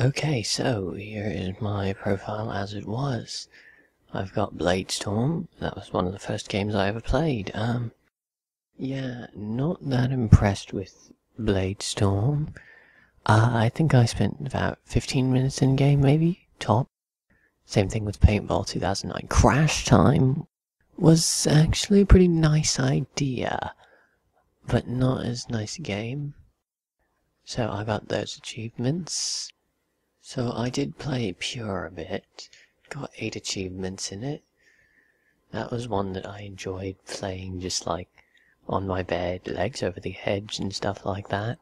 Okay, so here is my profile as it was. I've got Bladestorm. That was one of the first games I ever played. Um, yeah, not that impressed with Bladestorm. Uh, I think I spent about 15 minutes in game, maybe, top. Same thing with Paintball 2009. Crash Time was actually a pretty nice idea, but not as nice a game. So I got those achievements. So I did play Pure a bit. Got eight achievements in it. That was one that I enjoyed playing just like on my bed, legs over the hedge and stuff like that.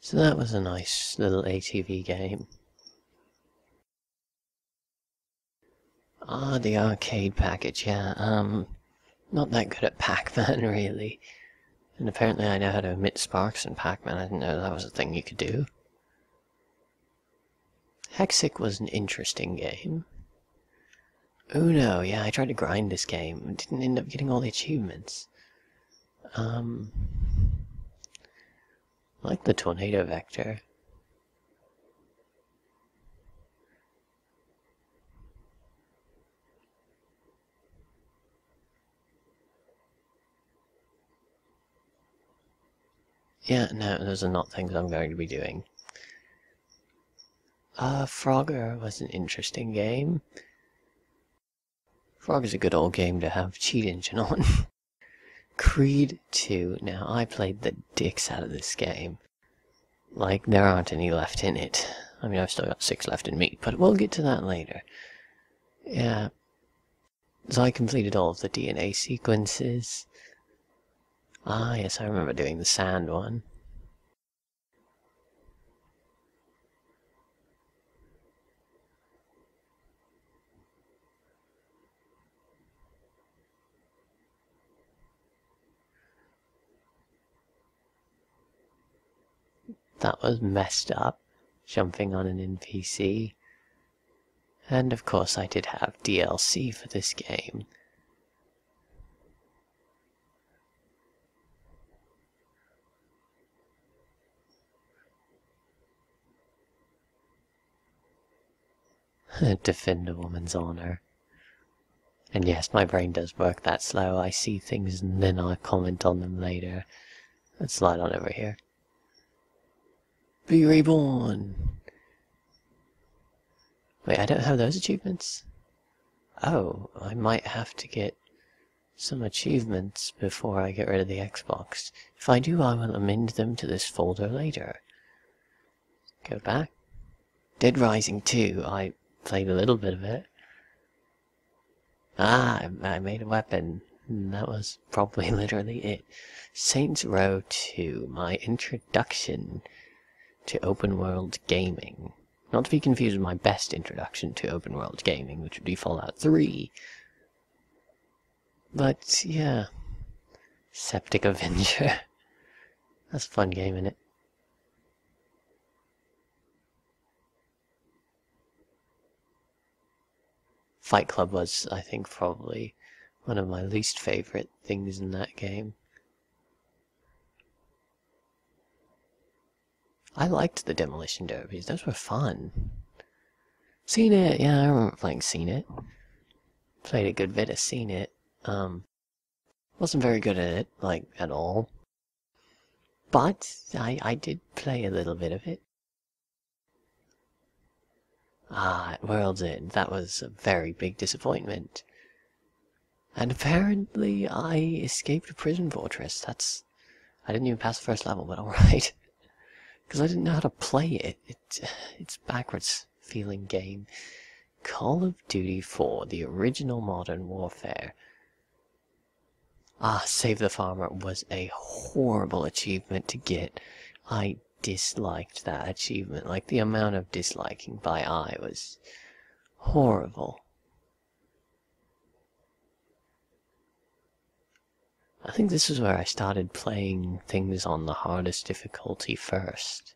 So that was a nice little ATV game. Ah, the arcade package, yeah, um, not that good at Pac-Man, really. And apparently I know how to emit sparks in Pac-Man, I didn't know that was a thing you could do. Hexic was an interesting game. Uno, yeah, I tried to grind this game, didn't end up getting all the achievements. Um, like the tornado vector. Yeah, no, those are not things I'm going to be doing. Uh, Frogger was an interesting game. Frog is a good old game to have cheat engine on. Creed 2. Now, I played the dicks out of this game. Like, there aren't any left in it. I mean, I've still got six left in me, but we'll get to that later. Yeah. So I completed all of the DNA sequences. Ah, yes, I remember doing the sand one. That was messed up, jumping on an NPC. And of course I did have DLC for this game. Defend a woman's honor. And yes, my brain does work that slow. I see things and then I comment on them later. Let's slide on over here. Be reborn! Wait, I don't have those achievements? Oh, I might have to get some achievements before I get rid of the Xbox. If I do, I will amend them to this folder later. Go back. Dead Rising 2, I played a little bit of it. Ah, I made a weapon. That was probably literally it. Saints Row 2, my introduction to open world gaming. Not to be confused with my best introduction to open world gaming, which would be Fallout 3. But, yeah. Septic Avenger. That's a fun game, isn't it? Fight Club was, I think, probably one of my least favorite things in that game. I liked the Demolition Derbies, those were fun. Scene It, yeah, I remember playing Scene It. Played a good bit of Scene It. Um, wasn't very good at it, like, at all. But I, I did play a little bit of it. Ah, World's End. That was a very big disappointment. And apparently I escaped a prison fortress. That's... I didn't even pass the first level, but alright. Because I didn't know how to play it. it. It's backwards feeling game. Call of Duty 4, the original Modern Warfare. Ah, Save the Farmer was a horrible achievement to get. I disliked that achievement. Like, the amount of disliking by I was horrible. I think this is where I started playing things on the hardest difficulty first.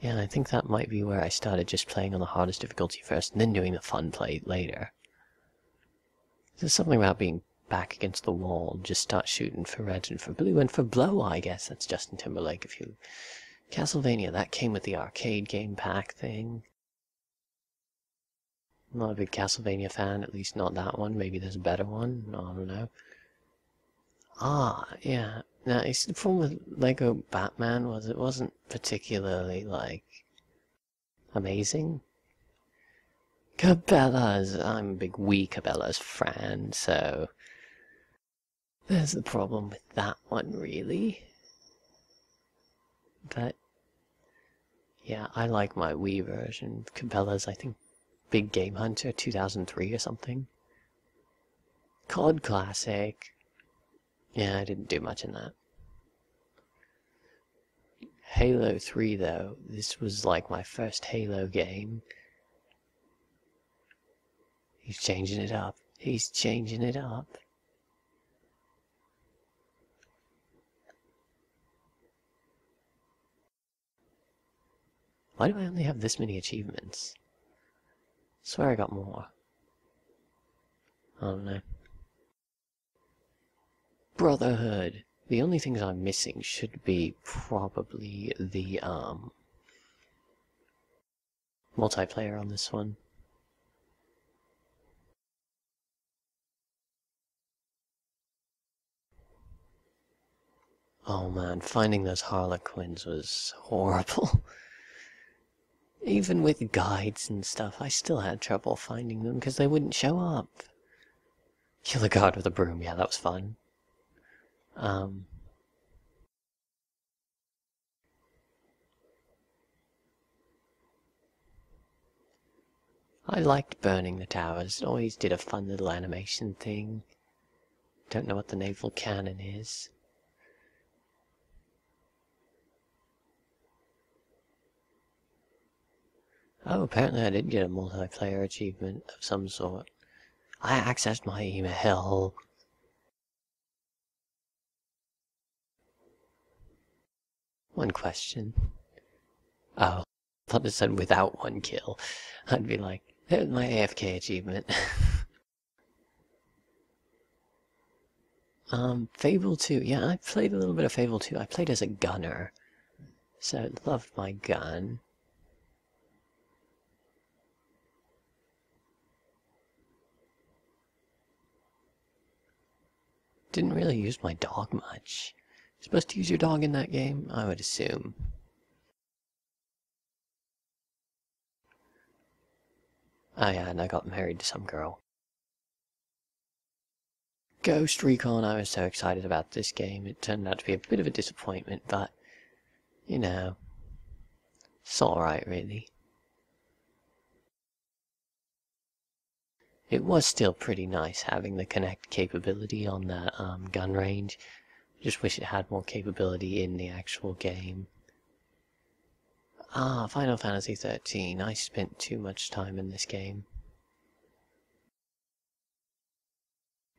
Yeah, and I think that might be where I started just playing on the hardest difficulty first and then doing the fun play later. There's something about being back against the wall, just start shooting for red and for blue and for blow, I guess. That's Justin Timberlake if you... Castlevania, that came with the arcade game pack thing. I'm not a big Castlevania fan, at least not that one. Maybe there's a better one. I don't know. Ah, yeah. Now, it's the problem with Lego Batman was it wasn't particularly, like, amazing. Cabela's, I'm a big Wii Cabela's fan, so there's the problem with that one, really. But, yeah, I like my Wii version. Cabela's, I think, Big Game Hunter 2003 or something. COD Classic. Yeah, I didn't do much in that. Halo 3, though, this was like my first Halo game. He's changing it up. He's changing it up. Why do I only have this many achievements? I swear I got more. I don't know. Brotherhood. The only things I'm missing should be probably the um, multiplayer on this one. Oh man, finding those Harlequins was horrible. Even with guides and stuff, I still had trouble finding them because they wouldn't show up. Kill a guard with a broom, yeah, that was fun. Um, I liked burning the towers. It always did a fun little animation thing. Don't know what the naval cannon is. Oh, apparently I did get a multiplayer achievement of some sort. I accessed my email. One question. Oh, I thought it said without one kill. I'd be like, there's my AFK achievement. um, Fable 2. Yeah, I played a little bit of Fable 2. I played as a gunner. So loved my gun. Didn't really use my dog much. You're supposed to use your dog in that game, I would assume. Oh yeah, and I got married to some girl. Ghost Recon, I was so excited about this game. It turned out to be a bit of a disappointment, but, you know, it's alright, really. It was still pretty nice having the Kinect capability on that um, gun range. Just wish it had more capability in the actual game. Ah, Final Fantasy 13. I spent too much time in this game.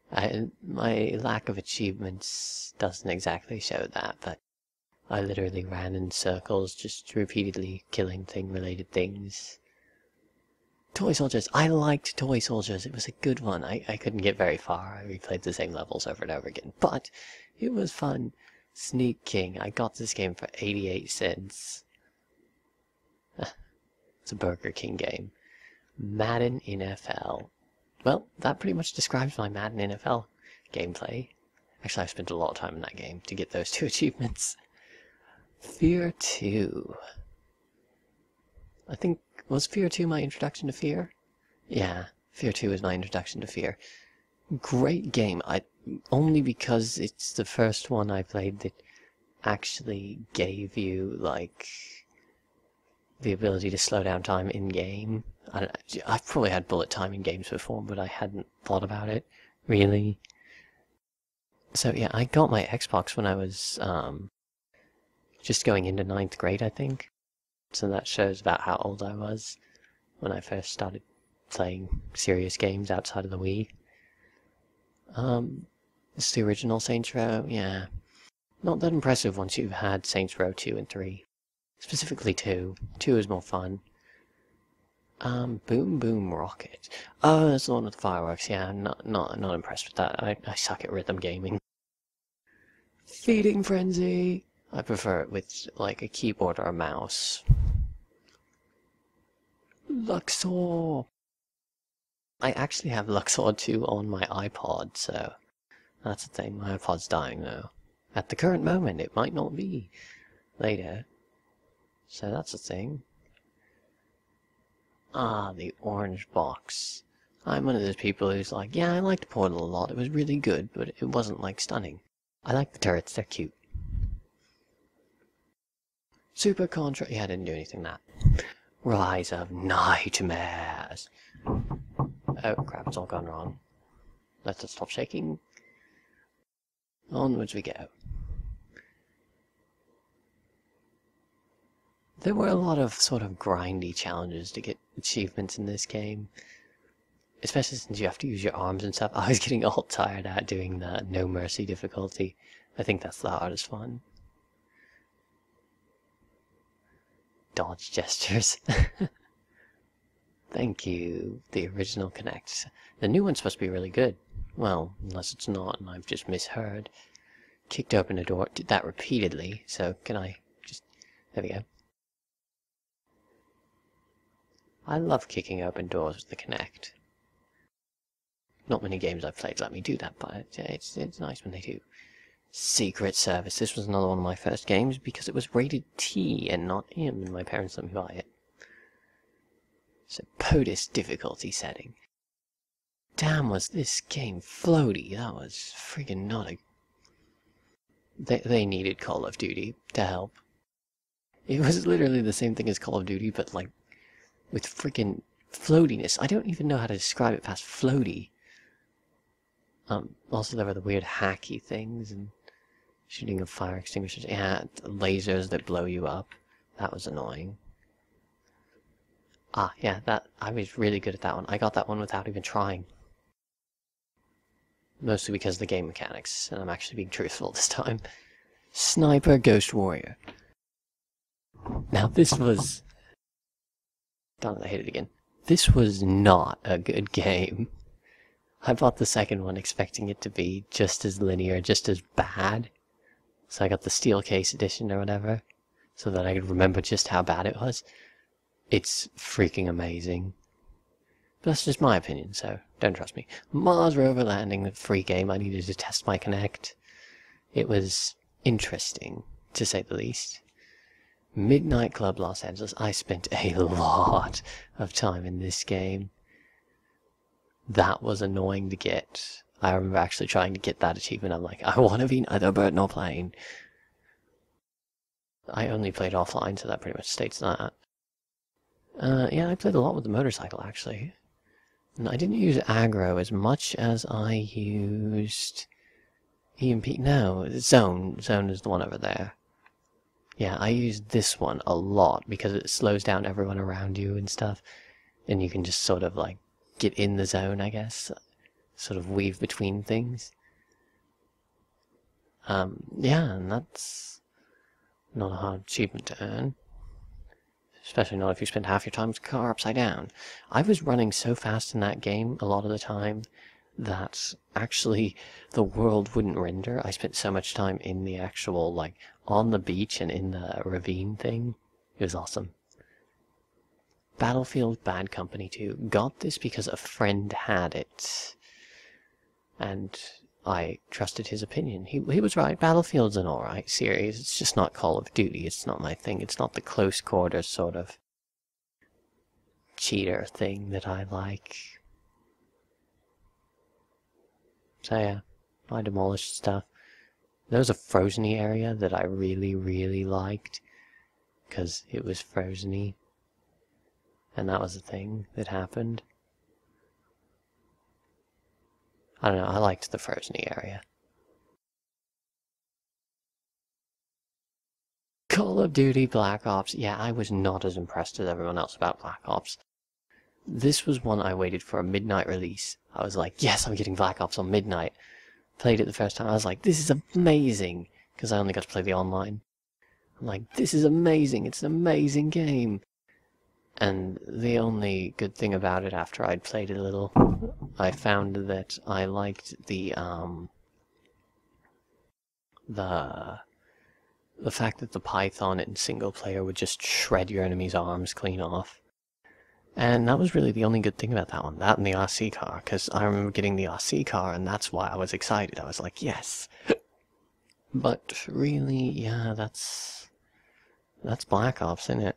I, my lack of achievements doesn't exactly show that, but I literally ran in circles, just repeatedly killing thing-related things. Toy Soldiers. I liked Toy Soldiers. It was a good one. I, I couldn't get very far. I replayed the same levels over and over again. But it was fun. Sneak King. I got this game for 88 cents. it's a Burger King game. Madden NFL. Well, that pretty much describes my Madden NFL gameplay. Actually, I've spent a lot of time in that game to get those two achievements. Fear 2. I think was Fear 2 my introduction to Fear? Yeah, Fear 2 was my introduction to Fear. Great game. I only because it's the first one I played that actually gave you like the ability to slow down time in game. I have probably had bullet time in games before, but I hadn't thought about it really. So yeah, I got my Xbox when I was um, just going into ninth grade, I think. So that shows about how old I was when I first started playing serious games outside of the Wii. Um, this is the original Saints Row, yeah. Not that impressive once you've had Saints Row 2 and 3. Specifically 2. 2 is more fun. Um, Boom Boom Rocket. Oh, that's the one with the fireworks. Yeah, I'm not not not impressed with that. I, I suck at rhythm gaming. Feeding Frenzy. I prefer it with like a keyboard or a mouse. Luxor. I actually have Luxor 2 on my iPod, so that's the thing. My iPod's dying though. At the current moment, it might not be later. So that's the thing. Ah, the orange box. I'm one of those people who's like, yeah, I liked Portal a lot. It was really good, but it wasn't like stunning. I like the turrets, they're cute. Super Contra, yeah, I didn't do anything that. Rise of Nightmares. Oh crap, it's all gone wrong. Let's stop shaking. Onwards we go. There were a lot of sort of grindy challenges to get achievements in this game. Especially since you have to use your arms and stuff. I was getting all tired out doing the No Mercy difficulty. I think that's the hardest one. Dodge gestures. Thank you, the original Kinect. The new one's supposed to be really good. Well, unless it's not and I've just misheard. Kicked open a door, did that repeatedly, so can I just... There we go. I love kicking open doors with the Kinect. Not many games I've played let me do that, but it's, it's nice when they do. Secret Service. This was another one of my first games because it was rated T and not M, and my parents let me buy it. So POTUS difficulty setting. Damn, was this game floaty. That was friggin' not a... They, they needed Call of Duty to help. It was literally the same thing as Call of Duty, but like, with friggin' floatiness. I don't even know how to describe it past floaty. Um, also there were the weird hacky things, and shooting of fire extinguishers. Yeah, lasers that blow you up. That was annoying. Ah, yeah, that I was really good at that one. I got that one without even trying. Mostly because of the game mechanics, and I'm actually being truthful this time. Sniper Ghost Warrior. Now this was... Darn it, I hit it again. This was not a good game. I bought the second one expecting it to be just as linear, just as bad. So I got the steel case edition or whatever, so that I could remember just how bad it was. It's freaking amazing. But that's just my opinion, so don't trust me. Mars rover landing, the free game, I needed to test my Kinect. It was interesting, to say the least. Midnight Club Los Angeles, I spent a lot of time in this game. That was annoying to get. I remember actually trying to get that achievement. I'm like, I want to be neither bird nor plane. I only played offline, so that pretty much states that. Uh, yeah, I played a lot with the motorcycle, actually. And I didn't use aggro as much as I used EMP. No, zone. Zone is the one over there. Yeah, I used this one a lot because it slows down everyone around you and stuff. And you can just sort of like get in the zone, I guess. Sort of weave between things. Um, yeah, and that's not a hard achievement to earn. Especially not if you spend half your time with the car upside down. I was running so fast in that game a lot of the time that actually the world wouldn't render. I spent so much time in the actual, like, on the beach and in the ravine thing. It was awesome. Battlefield Bad Company 2. Got this because a friend had it. And I trusted his opinion. He, he was right. Battlefield's an alright series. It's just not Call of Duty. It's not my thing. It's not the close quarters sort of cheater thing that I like. So yeah, I demolished stuff. There was a frozeny area that I really, really liked. Because it was frozeny. And that was the thing that happened. I don't know, I liked the frozeny area. Call of Duty Black Ops. Yeah, I was not as impressed as everyone else about Black Ops. This was one I waited for a midnight release. I was like, yes, I'm getting Black Ops on midnight. Played it the first time. I was like, this is amazing. Because I only got to play the online. I'm like, this is amazing. It's an amazing game. And the only good thing about it after I'd played a little, I found that I liked the, um, the, the fact that the Python in single player would just shred your enemy's arms clean off. And that was really the only good thing about that one, that and the RC car, because I remember getting the RC car, and that's why I was excited. I was like, yes. but really, yeah, that's that's Black Ops, isn't it?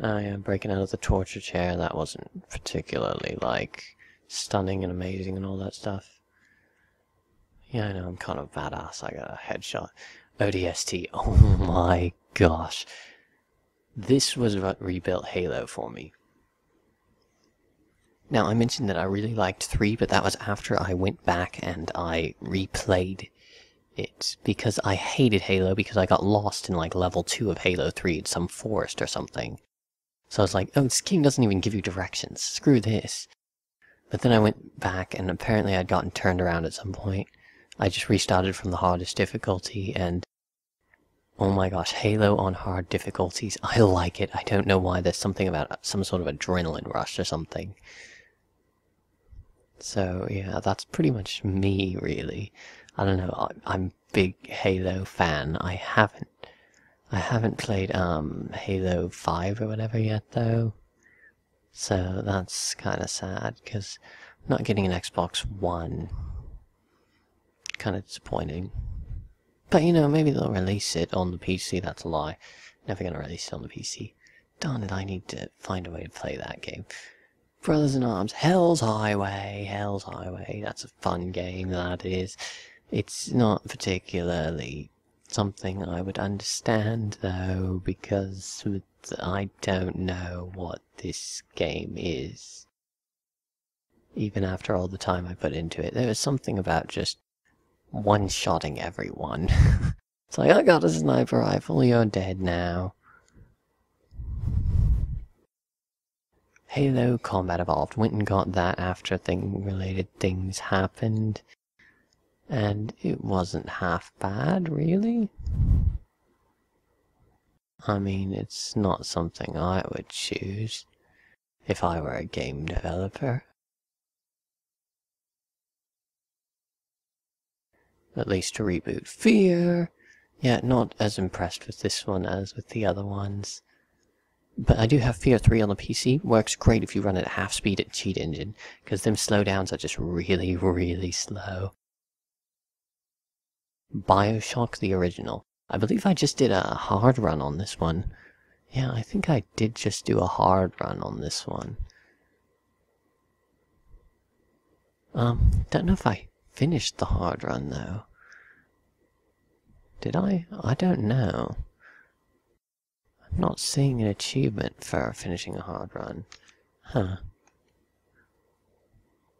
Oh yeah, breaking out of the torture chair, that wasn't particularly, like, stunning and amazing and all that stuff. Yeah, I know, I'm kind of badass, I got a headshot. ODST, oh my gosh. This was what rebuilt Halo for me. Now, I mentioned that I really liked 3, but that was after I went back and I replayed it, because I hated Halo because I got lost in, like, level 2 of Halo 3 in some forest or something. So I was like, oh, this game doesn't even give you directions. Screw this. But then I went back, and apparently I'd gotten turned around at some point. I just restarted from the hardest difficulty, and oh my gosh, Halo on hard difficulties. I like it. I don't know why. There's something about some sort of adrenaline rush or something. So yeah, that's pretty much me, really. I don't know. I'm big Halo fan. I haven't I haven't played um, Halo 5 or whatever yet, though. So that's kind of sad, because not getting an Xbox One, kind of disappointing. But, you know, maybe they'll release it on the PC, that's a lie. Never gonna release it on the PC. Darn it, I need to find a way to play that game. Brothers in Arms, Hell's Highway, Hell's Highway, that's a fun game, that is. It's not particularly something I would understand, though, because I don't know what this game is. Even after all the time I put into it, there was something about just one-shotting everyone. it's like, I got a sniper rifle, you're dead now. Halo Combat Evolved. Went and got that after thing-related things happened. And it wasn't half bad, really. I mean, it's not something I would choose if I were a game developer. At least to reboot Fear. Yeah, not as impressed with this one as with the other ones. But I do have Fear 3 on the PC. Works great if you run it at half speed at Cheat Engine, because them slowdowns are just really, really slow. Bioshock the original. I believe I just did a hard run on this one. Yeah, I think I did just do a hard run on this one. Um, don't know if I finished the hard run though. Did I? I don't know. I'm not seeing an achievement for finishing a hard run. Huh.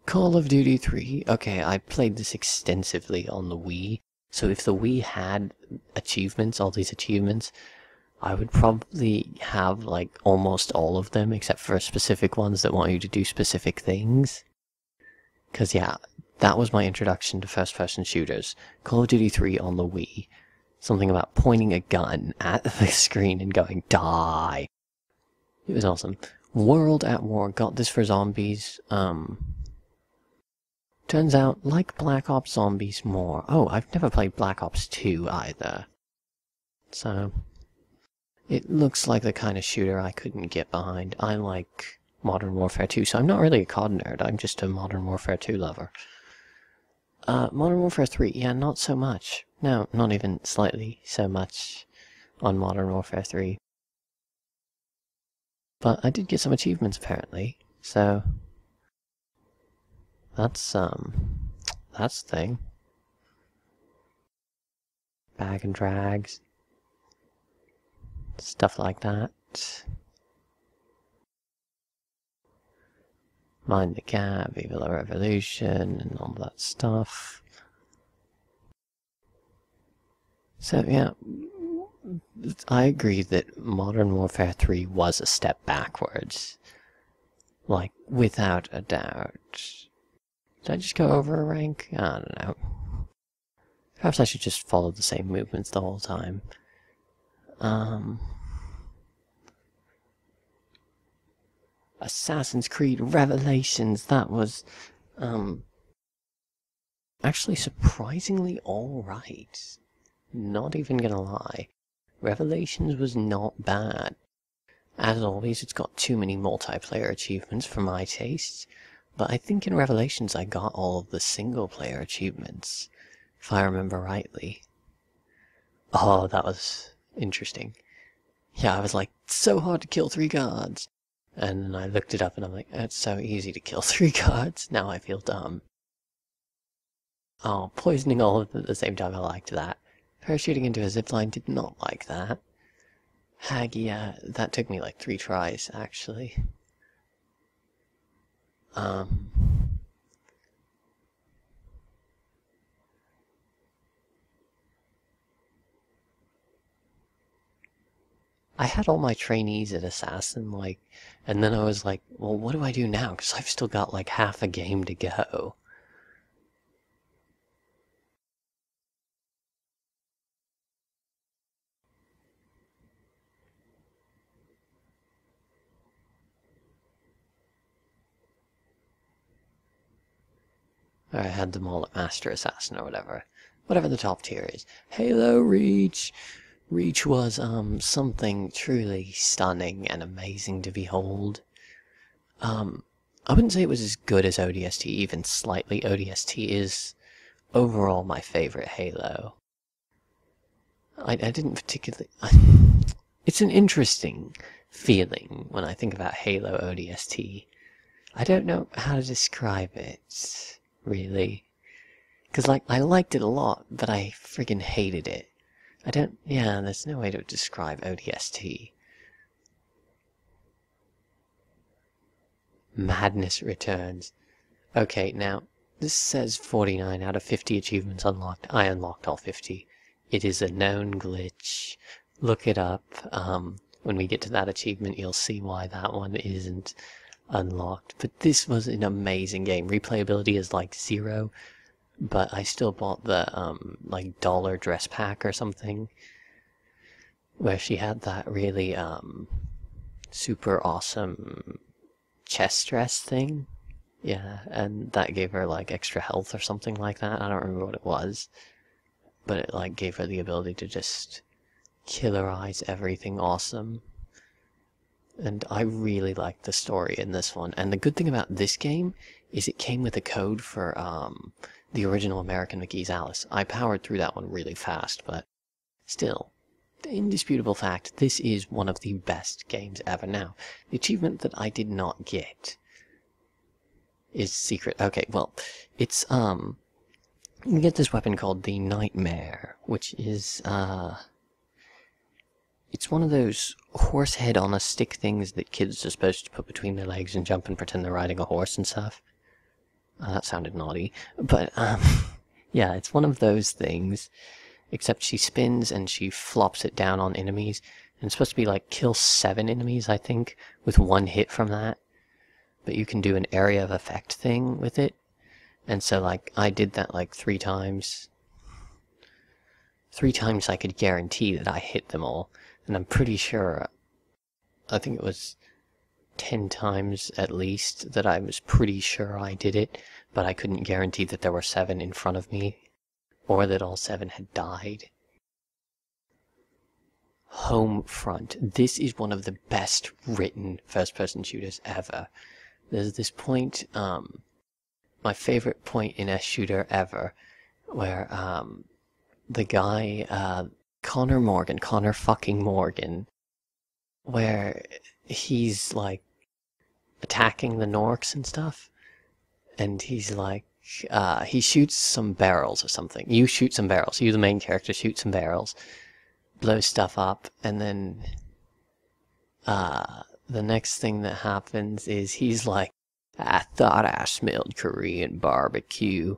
Call of Duty 3. Okay, I played this extensively on the Wii. So if the Wii had achievements, all these achievements, I would probably have like almost all of them except for specific ones that want you to do specific things. Cause yeah, that was my introduction to first person shooters. Call of Duty 3 on the Wii. Something about pointing a gun at the screen and going, die. It was awesome. World at War, got this for zombies. Um, Turns out, like Black Ops Zombies more. Oh, I've never played Black Ops 2 either. So, it looks like the kind of shooter I couldn't get behind. I like Modern Warfare 2, so I'm not really a COD nerd, I'm just a Modern Warfare 2 lover. Uh, Modern Warfare 3, yeah, not so much. No, not even slightly so much on Modern Warfare 3. But I did get some achievements apparently, so that's, um, that's the thing. Bag and drags. Stuff like that. Mind the Gap, Viva la Revolution, and all that stuff. So, yeah, I agree that Modern Warfare 3 was a step backwards. Like, without a doubt. Did I just go over a rank? I don't know. Perhaps I should just follow the same movements the whole time. Um, Assassin's Creed Revelations, that was, um, actually surprisingly alright. Not even gonna lie. Revelations was not bad. As always, it's got too many multiplayer achievements for my tastes, but I think in Revelations I got all of the single player achievements, if I remember rightly. Oh, that was interesting. Yeah, I was like, so hard to kill three guards. And then I looked it up and I'm like, it's so easy to kill three guards. Now I feel dumb. Oh, poisoning all of them at the same time, I liked that. Parachuting into a zipline did not like that. Hag, yeah, that took me like three tries, actually. Um... I had all my trainees at Assassin, like, and then I was like, well, what do I do now? Because I've still got like half a game to go. I had them all at Master Assassin or whatever. Whatever the top tier is. Halo Reach! Reach was, um, something truly stunning and amazing to behold. Um, I wouldn't say it was as good as ODST, even slightly. ODST is overall my favorite Halo. I, I didn't particularly... it's an interesting feeling when I think about Halo ODST. I don't know how to describe it really. Because, like, I liked it a lot, but I friggin' hated it. I don't, yeah, there's no way to describe ODST. Madness returns. Okay, now, this says 49 out of 50 achievements unlocked. I unlocked all 50. It is a known glitch. Look it up. Um, when we get to that achievement, you'll see why that one isn't unlocked. But this was an amazing game. Replayability is like zero, but I still bought the um, like dollar dress pack or something, where she had that really um, super awesome chest dress thing. Yeah, and that gave her like extra health or something like that. I don't remember what it was, but it like gave her the ability to just killerize everything awesome and I really liked the story in this one. And the good thing about this game is it came with a code for um, the original American McGee's Alice. I powered through that one really fast, but still, the indisputable fact, this is one of the best games ever. Now, the achievement that I did not get is secret. Okay, well, it's, um, you get this weapon called the Nightmare, which is, uh, it's one of those horse head on a stick things that kids are supposed to put between their legs and jump and pretend they're riding a horse and stuff. Oh, that sounded naughty. But, um, yeah, it's one of those things. Except she spins and she flops it down on enemies. And it's supposed to be like kill seven enemies, I think, with one hit from that. But you can do an area of effect thing with it. And so, like, I did that like three times. Three times I could guarantee that I hit them all and I'm pretty sure, I think it was 10 times at least that I was pretty sure I did it, but I couldn't guarantee that there were seven in front of me, or that all seven had died. Homefront. This is one of the best written first-person shooters ever. There's this point, um, my favorite point in a shooter ever, where, um, the guy, uh, Connor Morgan, Connor fucking Morgan, where he's like attacking the Norks and stuff, and he's like, uh, he shoots some barrels or something. You shoot some barrels. You, the main character, shoot some barrels, blow stuff up, and then uh, the next thing that happens is he's like, I thought I smelled Korean barbecue.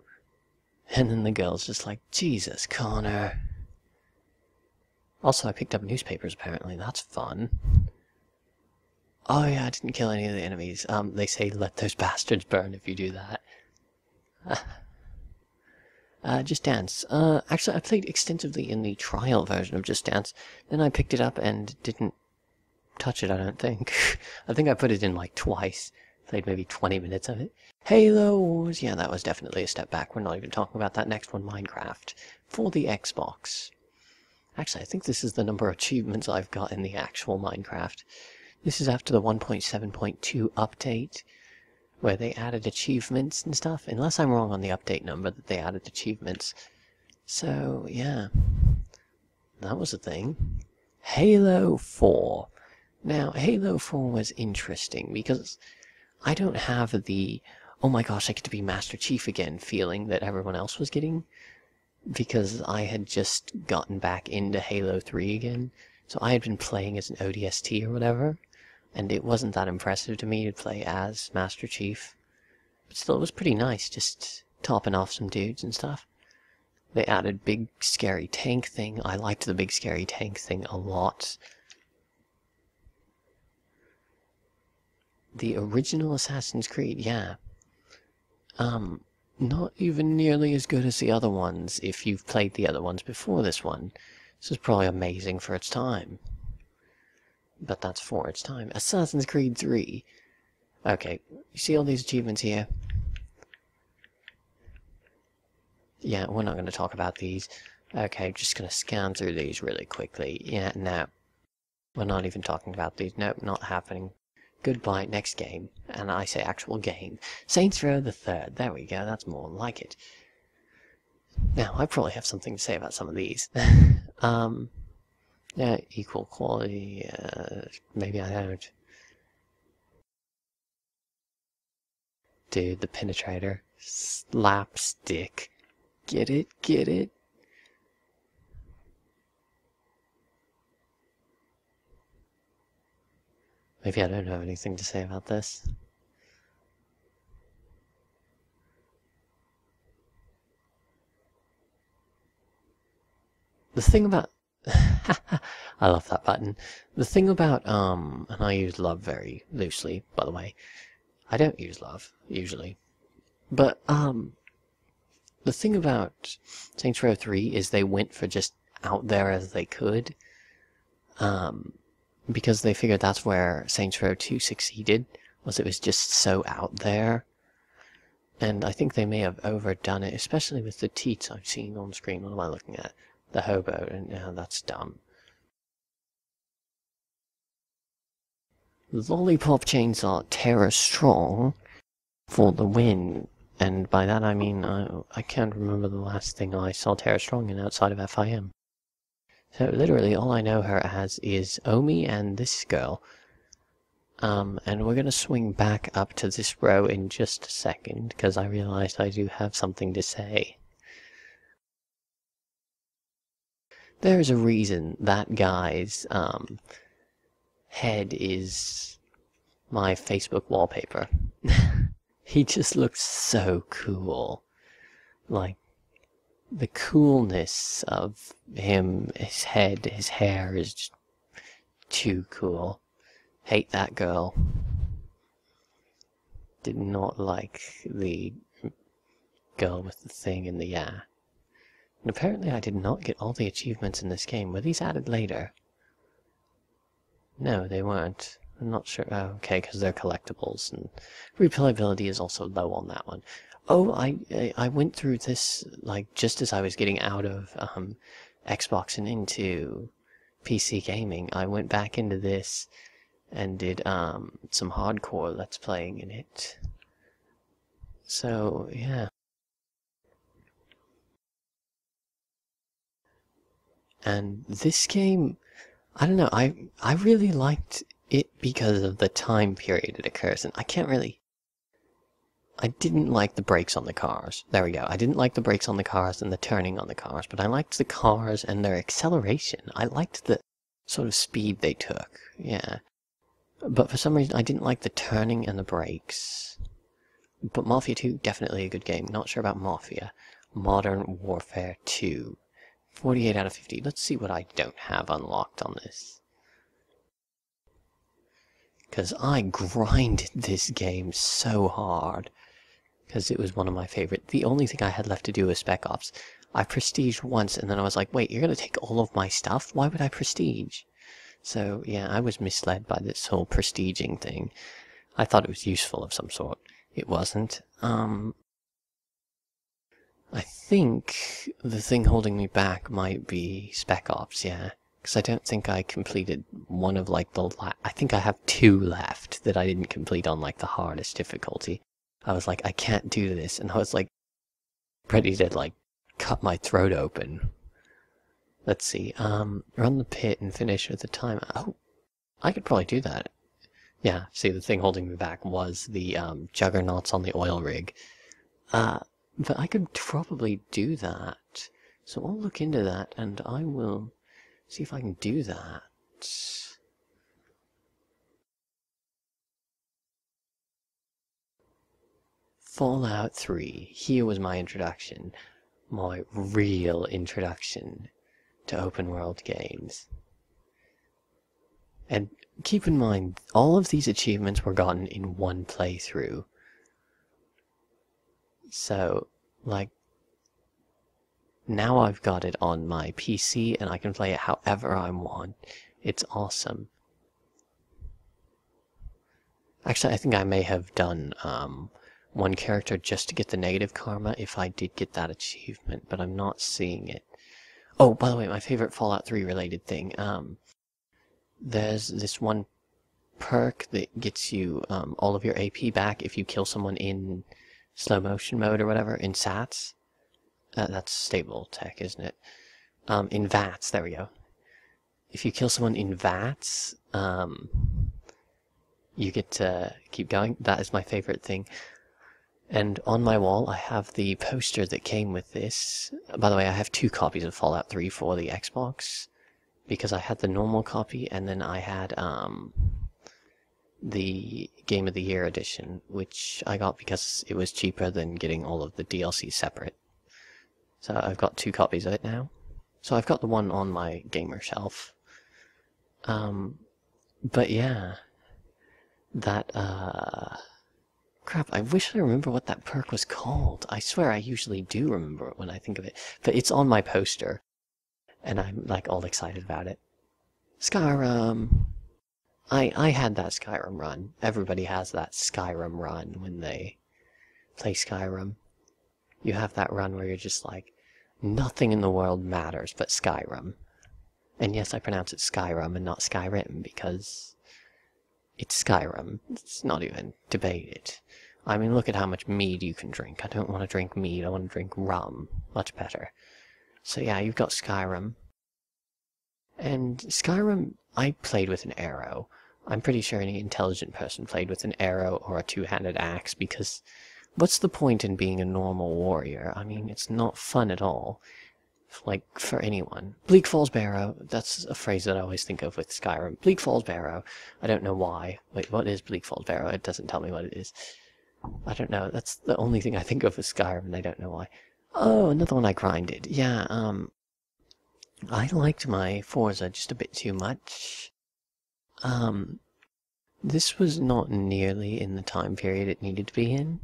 And then the girl's just like, Jesus, Connor. Also, I picked up newspapers, apparently. That's fun. Oh yeah, I didn't kill any of the enemies. Um, they say let those bastards burn if you do that. Uh, Just Dance. Uh, actually, I played extensively in the trial version of Just Dance. Then I picked it up and didn't touch it, I don't think. I think I put it in like twice. Played maybe 20 minutes of it. Halo Wars. Yeah, that was definitely a step back. We're not even talking about that next one, Minecraft. For the Xbox. Actually, I think this is the number of achievements I've got in the actual Minecraft. This is after the 1.7.2 update, where they added achievements and stuff. Unless I'm wrong on the update number that they added achievements. So, yeah. That was a thing. Halo 4. Now, Halo 4 was interesting because I don't have the, oh my gosh, I get to be Master Chief again feeling that everyone else was getting because I had just gotten back into Halo 3 again. So I had been playing as an ODST or whatever, and it wasn't that impressive to me to play as Master Chief. But still, it was pretty nice, just topping off some dudes and stuff. They added big scary tank thing. I liked the big scary tank thing a lot. The original Assassin's Creed, yeah. Um, not even nearly as good as the other ones if you've played the other ones before this one. This is probably amazing for its time. But that's for its time. Assassin's Creed 3. Okay, you see all these achievements here? Yeah, we're not going to talk about these. Okay, just going to scan through these really quickly. Yeah, no. We're not even talking about these. Nope, not happening. Goodbye, next game. And I say actual game. Saints Row the Third. There we go, that's more like it. Now, I probably have something to say about some of these. um, yeah, equal quality, uh, maybe I don't. Dude, the penetrator. Slapstick. Get it? Get it? Maybe I don't have anything to say about this. The thing about... I love that button. The thing about, um, and I use love very loosely, by the way. I don't use love, usually. But, um, the thing about Saints Row 3 is they went for just out there as they could. Um, because they figured that's where Saints Row 2 succeeded, was it was just so out there. And I think they may have overdone it, especially with the teats I've seen on screen. What am I looking at? The hobo, and yeah, that's dumb. Lollipop Chainsaw Tara Strong for the win. And by that I mean, I, I can't remember the last thing I saw Tara Strong in outside of FIM. So literally all I know her as is Omi and this girl. Um, and we're gonna swing back up to this row in just a second, because I realized I do have something to say. There's a reason that guy's, um, head is my Facebook wallpaper. he just looks so cool. Like, the coolness of him, his head, his hair is just too cool. Hate that girl. Did not like the girl with the thing in the yeah. And apparently I did not get all the achievements in this game. Were these added later? No, they weren't. I'm not sure. Oh, okay, because they're collectibles, and replayability is also low on that one. Oh, I I went through this like just as I was getting out of um, Xbox and into PC gaming. I went back into this and did um, some hardcore let's playing in it. So yeah. And this game, I don't know, I I really liked it because of the time period it occurs in. I can't really I didn't like the brakes on the cars. There we go. I didn't like the brakes on the cars and the turning on the cars, but I liked the cars and their acceleration. I liked the sort of speed they took. Yeah. But for some reason, I didn't like the turning and the brakes. But Mafia 2, definitely a good game. Not sure about Mafia. Modern Warfare 2. 48 out of 50. Let's see what I don't have unlocked on this. Because I grinded this game so hard. Because it was one of my favorite. The only thing I had left to do was Spec Ops. I prestiged once, and then I was like, wait, you're going to take all of my stuff? Why would I prestige? So, yeah, I was misled by this whole prestiging thing. I thought it was useful of some sort. It wasn't. Um, I think the thing holding me back might be Spec Ops, yeah. Because I don't think I completed one of, like, the... I think I have two left that I didn't complete on, like, the hardest difficulty. I was like, I can't do this, and I was, like, ready to, like, cut my throat open. Let's see, um, run the pit and finish with the time. Oh, I could probably do that. Yeah, see, the thing holding me back was the, um, juggernauts on the oil rig. Uh, but I could probably do that. So I'll look into that, and I will See if I can do that. Fallout 3. Here was my introduction. My real introduction to open world games. And keep in mind, all of these achievements were gotten in one playthrough. So, like, now I've got it on my PC and I can play it however I want. It's awesome. Actually, I think I may have done um, one character just to get the negative karma if I did get that achievement, but I'm not seeing it. Oh, by the way, my favorite Fallout 3 related thing. Um, there's this one perk that gets you um, all of your AP back if you kill someone in slow motion mode or whatever, in SATS. Uh, that's stable tech, isn't it? Um, in VATS, there we go. If you kill someone in VATS, um, you get to keep going. That is my favorite thing. And on my wall, I have the poster that came with this. By the way, I have two copies of Fallout 3 for the Xbox, because I had the normal copy, and then I had um, the Game of the Year edition, which I got because it was cheaper than getting all of the DLC separate. So I've got two copies of it now. So I've got the one on my gamer shelf. Um, but yeah, that, uh, crap, I wish I remember what that perk was called. I swear I usually do remember it when I think of it. But it's on my poster, and I'm, like, all excited about it. Skyrim! I, I had that Skyrim run. Everybody has that Skyrim run when they play Skyrim you have that run where you're just like, nothing in the world matters but Skyrim. And yes, I pronounce it Skyrim and not Skyrim because it's Skyrim. It's not even debated. I mean, look at how much mead you can drink. I don't want to drink mead, I want to drink rum. Much better. So yeah, you've got Skyrim. And Skyrim, I played with an arrow. I'm pretty sure any intelligent person played with an arrow or a two-handed axe because What's the point in being a normal warrior? I mean, it's not fun at all. Like, for anyone. Bleak Falls Barrow, that's a phrase that I always think of with Skyrim. Bleak Falls Barrow. I don't know why. Wait, what is Bleak Falls Barrow? It doesn't tell me what it is. I don't know. That's the only thing I think of with Skyrim, and I don't know why. Oh, another one I grinded. Yeah, um... I liked my Forza just a bit too much. Um... This was not nearly in the time period it needed to be in.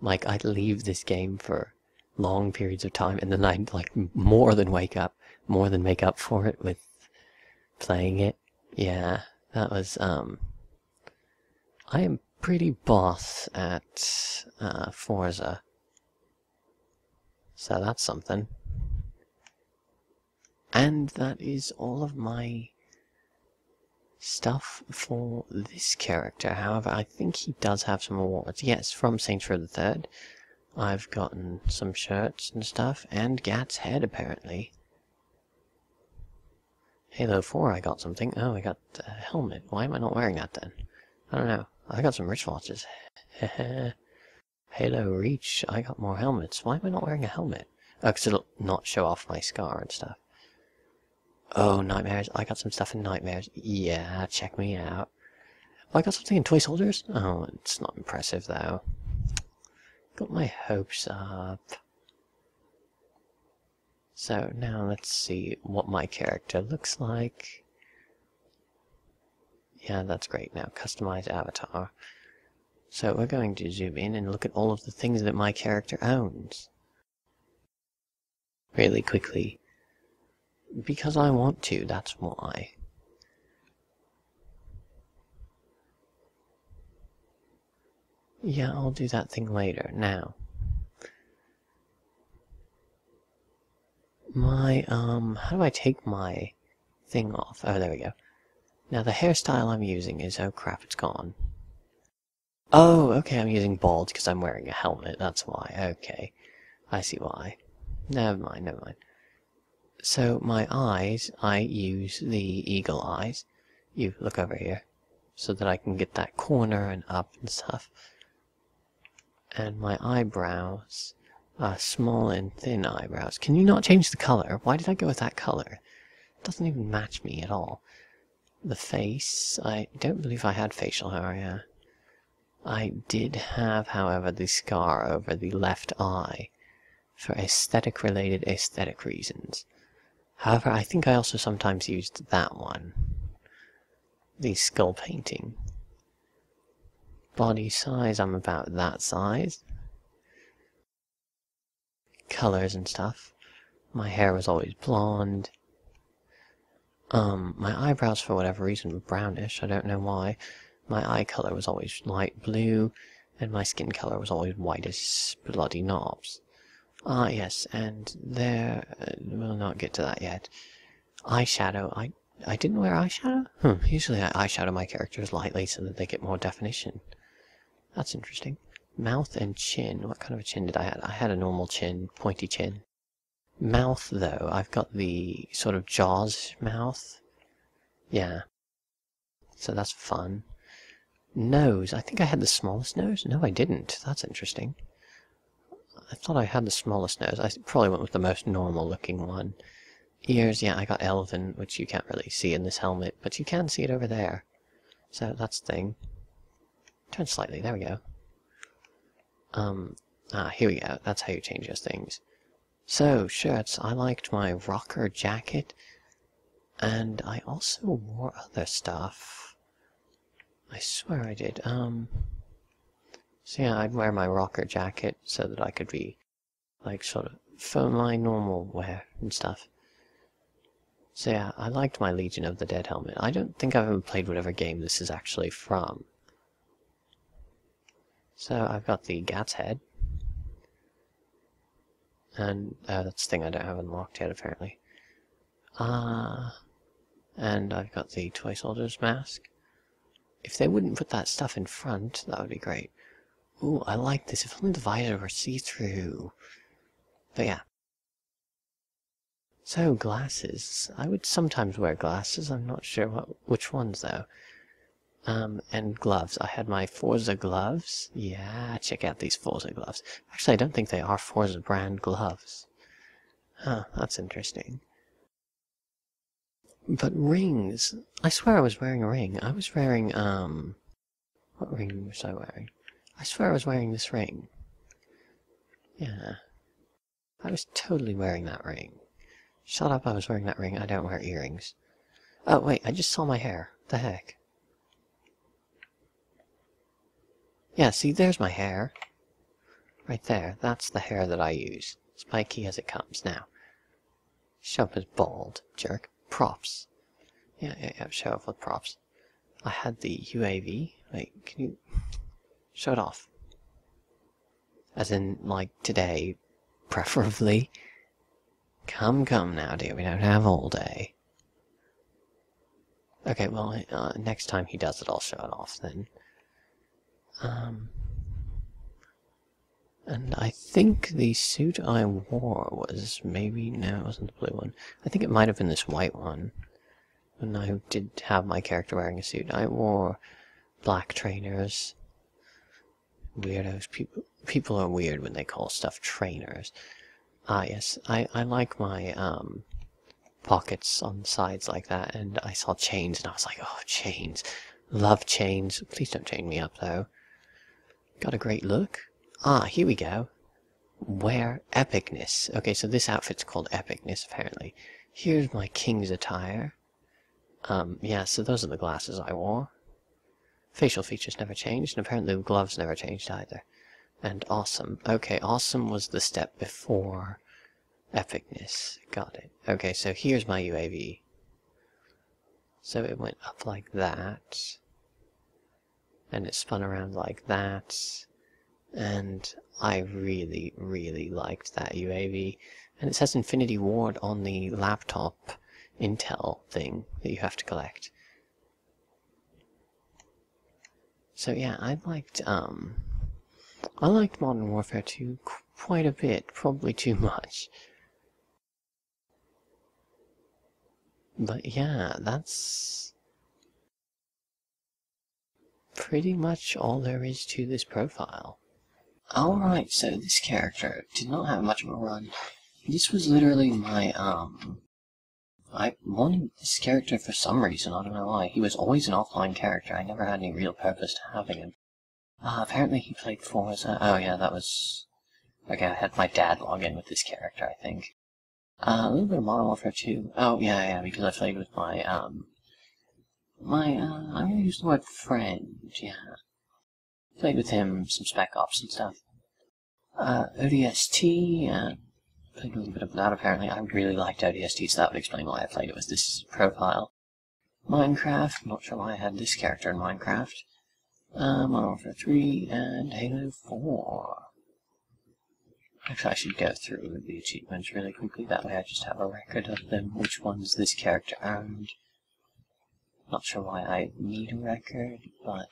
Like, I'd leave this game for long periods of time, and then I'd, like, more than wake up, more than make up for it with playing it. Yeah, that was, um... I am pretty boss at, uh, Forza. So that's something. And that is all of my stuff for this character. However, I think he does have some awards. Yes, from Saints Row the Third. I've gotten some shirts and stuff, and Gat's head, apparently. Halo 4, I got something. Oh, I got a helmet. Why am I not wearing that, then? I don't know. I got some wristwatches. Halo Reach, I got more helmets. Why am I not wearing a helmet? Oh, because it'll not show off my scar and stuff. Oh, Nightmares. I got some stuff in Nightmares. Yeah, check me out. Oh, I got something in Toy Soldiers? Oh, it's not impressive, though. Got my hopes up. So, now let's see what my character looks like. Yeah, that's great. Now, customize avatar. So we're going to zoom in and look at all of the things that my character owns. Really quickly. Because I want to, that's why. Yeah, I'll do that thing later. Now. My, um, how do I take my thing off? Oh, there we go. Now the hairstyle I'm using is, oh crap, it's gone. Oh, okay, I'm using bald because I'm wearing a helmet, that's why. Okay, I see why. Never mind, never mind. So my eyes, I use the eagle eyes. You look over here, so that I can get that corner and up and stuff. And my eyebrows, uh, small and thin eyebrows. Can you not change the color? Why did I go with that color? It doesn't even match me at all. The face, I don't believe I had facial hair, yeah. I did have, however, the scar over the left eye for aesthetic related aesthetic reasons. However, I think I also sometimes used that one. The skull painting. Body size, I'm about that size. Colors and stuff. My hair was always blonde. Um, my eyebrows, for whatever reason, were brownish. I don't know why. My eye color was always light blue, and my skin color was always white as bloody knobs. Ah, yes, and there... Uh, we'll not get to that yet. Eyeshadow. I I didn't wear eyeshadow? Hmm, usually I eyeshadow my characters lightly so that they get more definition. That's interesting. Mouth and chin. What kind of a chin did I have? I had a normal chin, pointy chin. Mouth, though, I've got the sort of Jaws mouth. Yeah. So that's fun. Nose. I think I had the smallest nose. No, I didn't. That's interesting. I thought I had the smallest nose. I probably went with the most normal looking one. Ears, yeah, I got elven, which you can't really see in this helmet, but you can see it over there. So that's the thing. Turn slightly, there we go. Um, ah, here we go. That's how you change those things. So, shirts. I liked my rocker jacket, and I also wore other stuff. I swear I did. Um, so yeah, I'd wear my rocker jacket so that I could be, like, sort of, for my normal wear and stuff. So yeah, I liked my Legion of the Dead helmet. I don't think I've ever played whatever game this is actually from. So I've got the Gat's head. And uh, that's the thing I don't have unlocked yet, apparently. Ah, uh, and I've got the Toy Soldier's mask. If they wouldn't put that stuff in front, that would be great. Ooh, I like this. If only the visor were see-through. But yeah. So, glasses. I would sometimes wear glasses. I'm not sure what which ones, though. Um, and gloves. I had my Forza gloves. Yeah, check out these Forza gloves. Actually, I don't think they are Forza brand gloves. Huh, that's interesting. But rings. I swear I was wearing a ring. I was wearing, um... What ring was I wearing? I swear I was wearing this ring. Yeah. I was totally wearing that ring. Shut up, I was wearing that ring. I don't wear earrings. Oh, wait, I just saw my hair. The heck? Yeah, see, there's my hair. Right there. That's the hair that I use. Spiky as it comes. Now, show up as bald, jerk props. Yeah, yeah, yeah, show off with props. I had the UAV. Wait, can you show it off? As in, like, today, preferably. Come, come now, dear, we don't have all day. Okay, well, uh, next time he does it, I'll show it off then. Um, and I think the suit I wore was maybe, no, it wasn't the blue one. I think it might have been this white one. When I did have my character wearing a suit. I wore black trainers. Weirdos. People, people are weird when they call stuff trainers. Ah, yes. I, I like my, um, pockets on the sides like that, and I saw chains, and I was like, oh, chains. Love chains. Please don't chain me up, though. Got a great look. Ah, here we go. Wear epicness. Okay, so this outfit's called epicness, apparently. Here's my king's attire. Um, yeah, so those are the glasses I wore. Facial features never changed, and apparently the gloves never changed either. And awesome. Okay, awesome was the step before epicness. Got it. Okay, so here's my UAV. So it went up like that. And it spun around like that. And I really, really liked that UAV. And it says Infinity Ward on the laptop Intel thing that you have to collect. So yeah, I liked, um, I liked Modern Warfare 2 quite a bit, probably too much. But yeah, that's pretty much all there is to this profile. Alright, so this character did not have much of a run. This was literally my, um, I wanted this character for some reason, I don't know why. He was always an offline character, I never had any real purpose to having him. Uh, apparently he played Forza, oh yeah, that was... Okay, I had my dad log in with this character, I think. Uh, a little bit of Modern Warfare 2. Oh, yeah, yeah, because I played with my, um... My, uh, I'm gonna use the word friend, yeah. Played with him, some Spec Ops and stuff. Uh, ODST, uh, played a little bit of that apparently. I really liked ODST, so that would explain why I played it with this profile. Minecraft, not sure why I had this character in Minecraft. Uh, Modern Warfare 3, and Halo 4. Actually, I should go through the achievements really quickly, that way I just have a record of them, which ones this character earned. Not sure why I need a record, but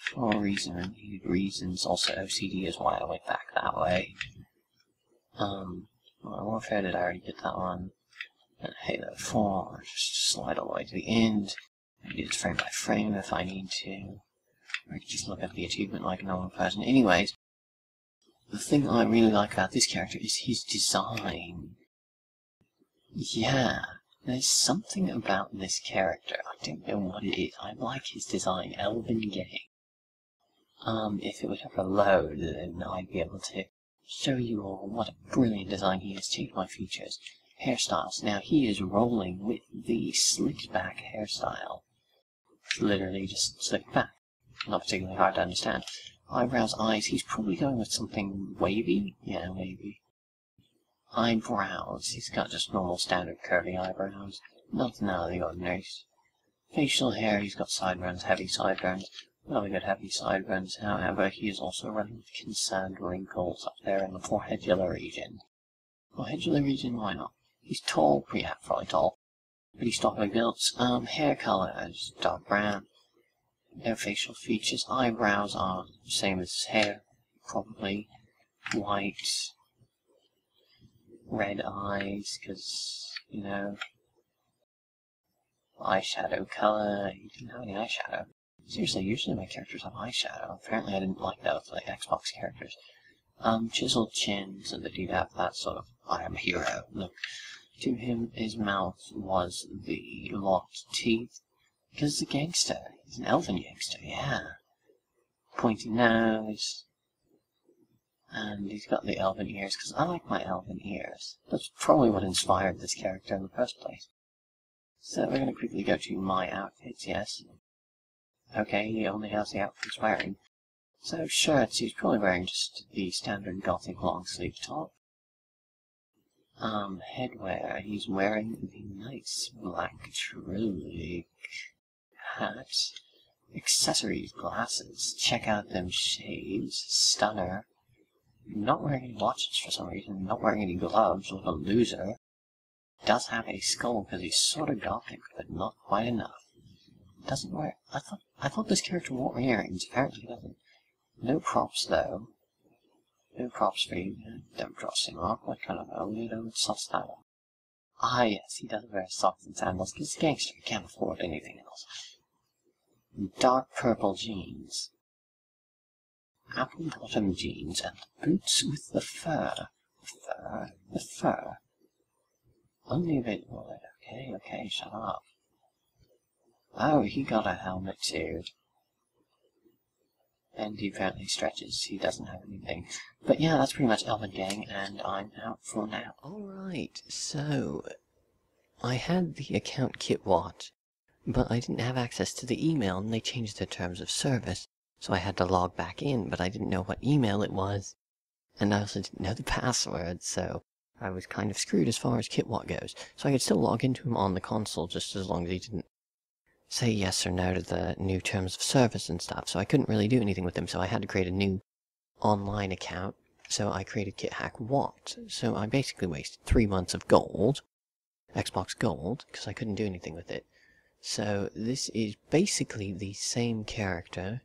for a reason, reasons, also OCD is why I went back that way. Um, Modern Warfare, did I already get that one? And Halo 4, just slide all the way to the end. I do this frame by frame if I need to. Or I can just look at the achievement like a normal person. Anyways, the thing I really like about this character is his design. Yeah, there's something about this character. I don't know what it is. I like his design. Elven Gang. Um, if it would ever load, then I'd be able to show you all what a brilliant design he has. Take my features. Hairstyles. Now he is rolling with the slicked back hairstyle. Literally just slicked back. Not particularly hard to understand. Eyebrows, eyes, he's probably going with something wavy? Yeah, wavy. Eyebrows, he's got just normal standard curvy eyebrows. Nothing out of the ordinary. Facial hair, he's got sideburns, heavy sideburns. Well, good heavy sideburns, however, he is also running with concerned wrinkles up there in the foreheadular region. Foreheadular region, why not? He's tall, pretty probably tall. Pretty stockily built. Um, hair color is dark brown. No facial features. Eyebrows are same as hair, probably. White. Red eyes, because, you know. Eyeshadow color. He didn't have any eyeshadow. Seriously, usually my characters have eyeshadow. Apparently I didn't like that with like Xbox characters. Um, chiseled chin, so that he'd have that sort of I am a hero look. To him, his mouth was the locked teeth. Because he's a gangster. He's an elven gangster, yeah. Pointy nose. And he's got the elven ears, because I like my elven ears. That's probably what inspired this character in the first place. So we're going to quickly go to my outfits, yes. Okay, he only has the outfits wearing. So shirts, he's probably wearing just the standard gothic long sleeve top. Um, headwear, he's wearing the nice black Truly hat. Accessories, glasses, check out them shades, stunner. Not wearing any watches for some reason, not wearing any gloves, like a loser. Does have a skull because he's sort of gothic, but not quite enough doesn't wear. I thought I thought this character wore earrings. Apparently he doesn't. No props though. No props for you. Don't him off. What kind of a weirdo would suss that? Ah yes, he does wear socks and sandals because he's a gangster. He can't afford anything else. Dark purple jeans. Apple bottom jeans and boots with the fur. The fur. The fur. Only available. Okay, okay, shut up. Oh, he got a helmet too. And he apparently stretches. He doesn't have anything. But yeah, that's pretty much Elven Gang, and I'm out for now. Alright, so... I had the account Kitwatt but I didn't have access to the email and they changed their terms of service. So I had to log back in, but I didn't know what email it was. And I also didn't know the password, so I was kind of screwed as far as Kitwat goes. So I could still log into him on the console just as long as he didn't say yes or no to the new terms of service and stuff. So I couldn't really do anything with him, so I had to create a new online account. So I created KitHack Watt. So I basically wasted three months of gold, Xbox Gold, because I couldn't do anything with it. So this is basically the same character,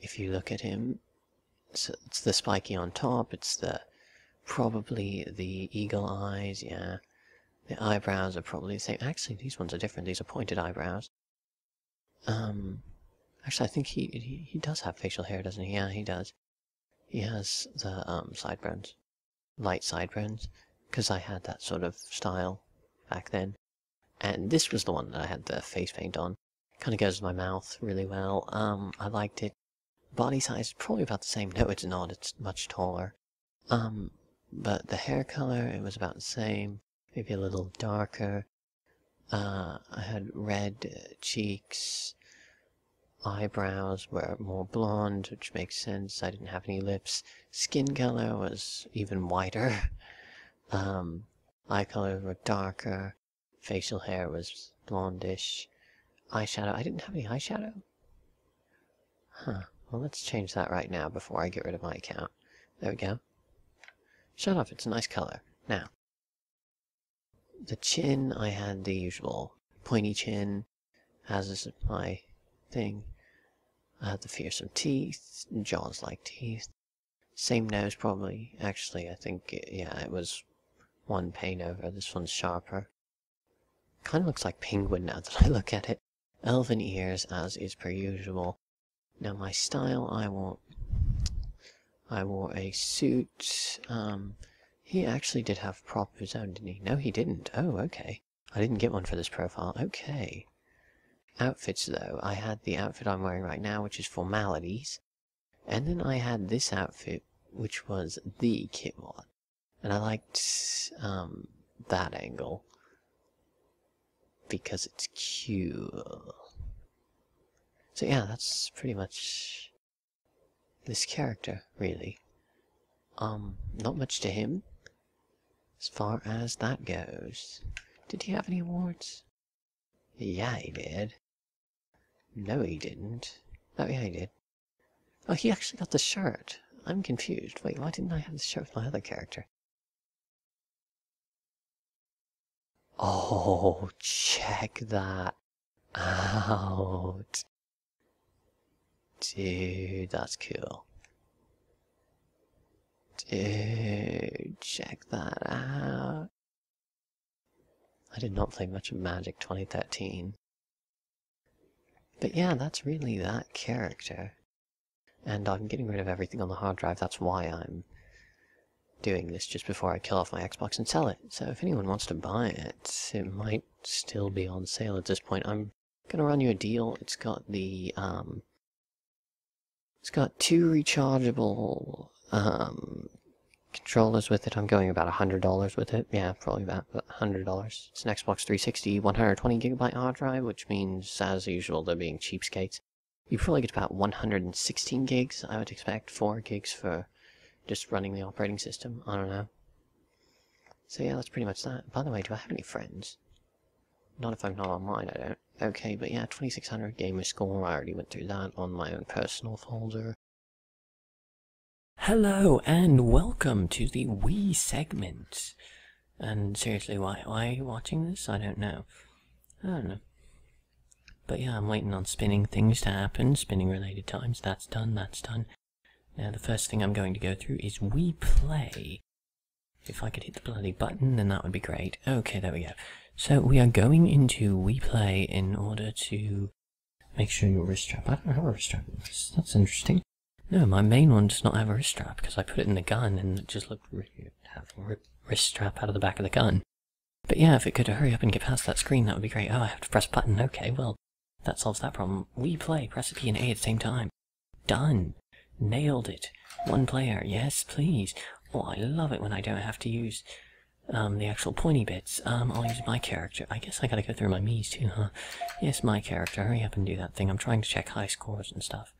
if you look at him, it's the spiky on top, it's the probably the eagle eyes, yeah. The eyebrows are probably the same. Actually, these ones are different. These are pointed eyebrows. Um, actually, I think he, he, he does have facial hair, doesn't he? Yeah, he does. He has the um, sideburns, light sideburns, because I had that sort of style back then. And this was the one that I had the face paint on. Kind of goes with my mouth really well. Um, I liked it. Body size is probably about the same. No, it's not. It's much taller. Um, but the hair color, it was about the same. Maybe a little darker. Uh, I had red cheeks. Eyebrows were more blonde, which makes sense. I didn't have any lips. Skin color was even whiter. Um, eye color were darker. Facial hair was blondish. Eyeshadow, I didn't have any eyeshadow? Huh. Well, let's change that right now before I get rid of my account. There we go. Shut up, it's a nice color. Now, the chin, I had the usual pointy chin, as is my thing. I had the fearsome teeth, jaws like teeth. Same nose, probably. Actually, I think, yeah, it was one pane over. This one's sharper. Kind of looks like penguin now that I look at it. Elven ears, as is per usual. Now my style, I wore, I wore a suit. Um, he actually did have prop of his own, didn't he? No, he didn't. Oh, okay. I didn't get one for this profile. Okay. Outfits, though. I had the outfit I'm wearing right now, which is formalities. And then I had this outfit, which was the Kitwat. And I liked um, that angle because it's cool. So yeah, that's pretty much this character, really. Um, not much to him, as far as that goes. Did he have any awards? Yeah, he did. No, he didn't. Oh, yeah, he did. Oh, he actually got the shirt. I'm confused. Wait, why didn't I have the shirt with my other character? Oh, check that out. Dude, that's cool. Dude, check that out. I did not play much of Magic 2013. But yeah, that's really that character. And I'm getting rid of everything on the hard drive, that's why I'm doing this just before I kill off my Xbox and sell it. So if anyone wants to buy it, it might still be on sale at this point. I'm gonna run you a deal. It's got the um, it's got two rechargeable um, controllers with it. I'm going about a hundred dollars with it. Yeah, probably about a hundred dollars. It's an Xbox 360 120 gigabyte hard drive, which means, as usual, they're being cheapskates. You probably get about 116 gigs. I would expect four gigs for just running the operating system. I don't know. So yeah, that's pretty much that. By the way, do I have any friends? Not if I'm not online, I don't. Okay, but yeah, 2600 gamer score, I already went through that on my own personal folder. Hello, and welcome to the Wii segment. And seriously, why, why are you watching this? I don't know. I don't know. But yeah, I'm waiting on spinning things to happen, spinning related times. That's done, that's done. Now the first thing I'm going to go through is Wii Play. If I could hit the bloody button, then that would be great. Okay, there we go. So we are going into Wii Play in order to make sure your wrist strap. I don't have a wrist strap. That's, interesting. No, my main one does not have a wrist strap because I put it in the gun and it just looked really having a wrist strap out of the back of the gun. But yeah, if it could hurry up and get past that screen, that would be great. Oh, I have to press button. Okay, well, that solves that problem. Wii Play. Press P and A at the same time. Done. Nailed it. One player. Yes, please. Oh, I love it when I don't have to use um, the actual pointy bits, um, I'll use my character. I guess I gotta go through my Mii's too, huh? Yes, my character. Hurry up and do that thing. I'm trying to check high scores and stuff.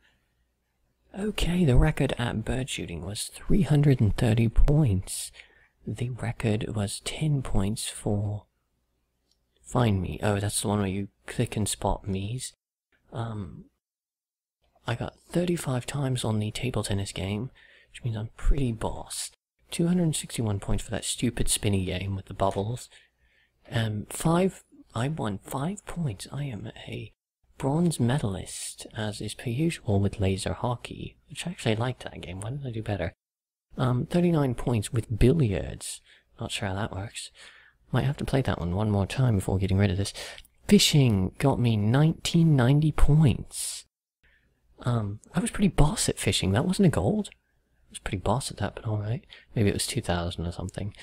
Okay, the record at bird shooting was 330 points. The record was 10 points for Find Me. Oh, that's the one where you click and spot Mii's. Um, I got 35 times on the table tennis game, which means I'm pretty boss. 261 points for that stupid spinny game with the bubbles. Um, five, I won five points. I am a bronze medalist, as is per usual with laser hockey, which I actually liked that game. Why didn't I do better? Um, 39 points with billiards. Not sure how that works. Might have to play that one one more time before getting rid of this. Fishing got me 1990 points. Um, I was pretty boss at fishing. That wasn't a gold. Was pretty boss at that, but alright. Maybe it was 2000 or something.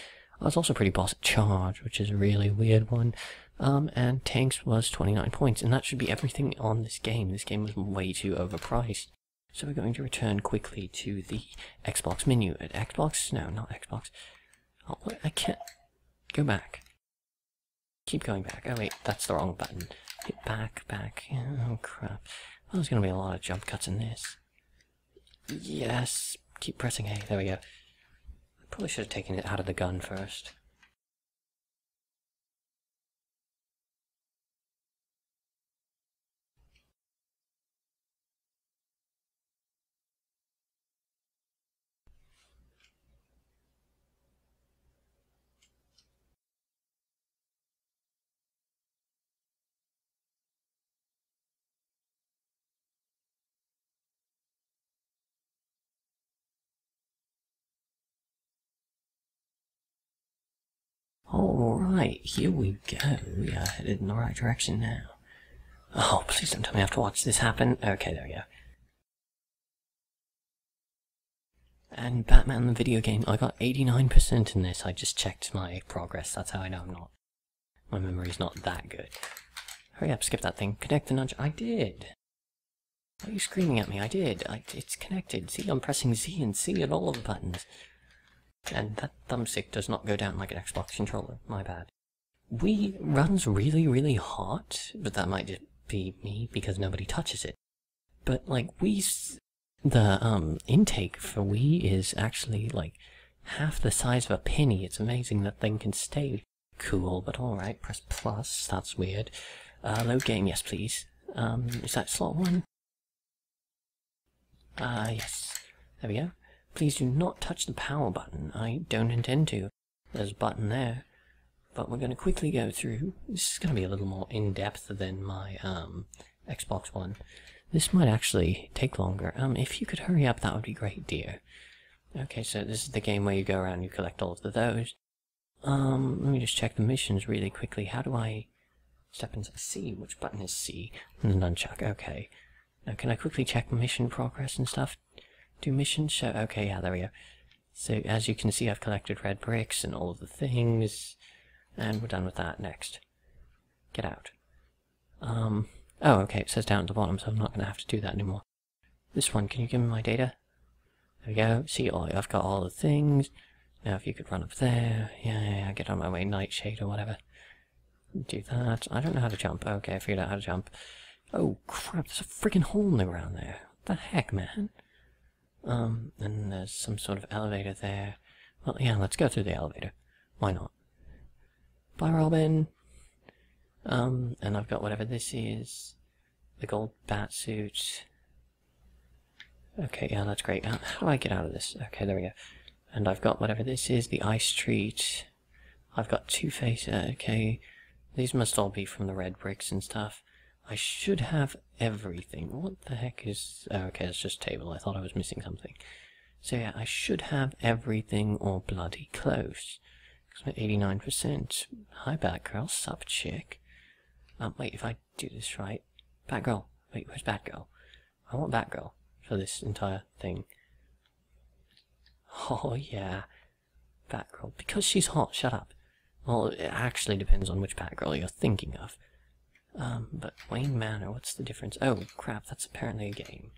I was also pretty boss at charge, which is a really weird one. Um, and tanks was 29 points, and that should be everything on this game. This game was way too overpriced. So we're going to return quickly to the Xbox menu. At Xbox? No, not Xbox. Oh, I can't... Go back. Keep going back. Oh wait, that's the wrong button. Hit back, back. Oh crap. Well, there's gonna be a lot of jump cuts in this. Yes. Keep pressing A. There we go. I probably should have taken it out of the gun first. Alright, here we go. We are headed in the right direction now. Oh, please don't tell me I have to watch this happen. Okay, there we go. And Batman the video game, I got 89% in this. I just checked my progress. That's how I know I'm not. My memory's not that good. Hurry up, skip that thing. Connect the nudge. I did. Why are you screaming at me? I did. I, it's connected. See, I'm pressing Z and C at all of the buttons. And that thumbstick does not go down like an Xbox controller. My bad. Wii runs really, really hot, but that might just be me because nobody touches it. But like Wii's, the um intake for Wii is actually like half the size of a penny. It's amazing that thing can stay cool. But all right, press plus. That's weird. Uh, load game, yes please. Um, is that slot one? Ah, uh, yes. There we go. Please do not touch the power button. I don't intend to. There's a button there. But we're going to quickly go through. This is going to be a little more in-depth than my um, Xbox One. This might actually take longer. Um, if you could hurry up, that would be great, dear. Okay, so this is the game where you go around and you collect all of the those. Um, let me just check the missions really quickly. How do I step into C? Which button is C? Nunchuck, okay. Now, can I quickly check mission progress and stuff? Do missions show? Okay, yeah, there we go. So, as you can see, I've collected red bricks and all of the things, and we're done with that. Next. Get out. Um, oh, okay, it says down at the bottom, so I'm not going to have to do that anymore. This one, can you give me my data? There we go. See, oh, I've got all the things. Now, if you could run up there. Yeah, yeah, yeah, get on my way, nightshade or whatever. Do that. I don't know how to jump. Okay, I figured out how to jump. Oh, crap, there's a freaking hole in the ground there. What the heck, man? Um, and there's some sort of elevator there. Well, yeah, let's go through the elevator. Why not? Bye, Robin! Um, and I've got whatever this is. The gold bat suit. Okay, yeah, that's great. How, do I get out of this? Okay, there we go. And I've got whatever this is, the ice treat. I've got Two-Face, uh, okay. These must all be from the red bricks and stuff. I should have everything. What the heck is... Oh, okay, it's just table. I thought I was missing something. So yeah, I should have everything or bloody close. Because I'm at 89%. Hi, Batgirl. Sup, chick. Um, wait, if I do this right... Batgirl. Wait, where's Batgirl? I want Batgirl for this entire thing. Oh, yeah. Batgirl. Because she's hot, shut up. Well, it actually depends on which Batgirl you're thinking of. Um, but Wayne Manor, what's the difference? Oh, crap, that's apparently a game.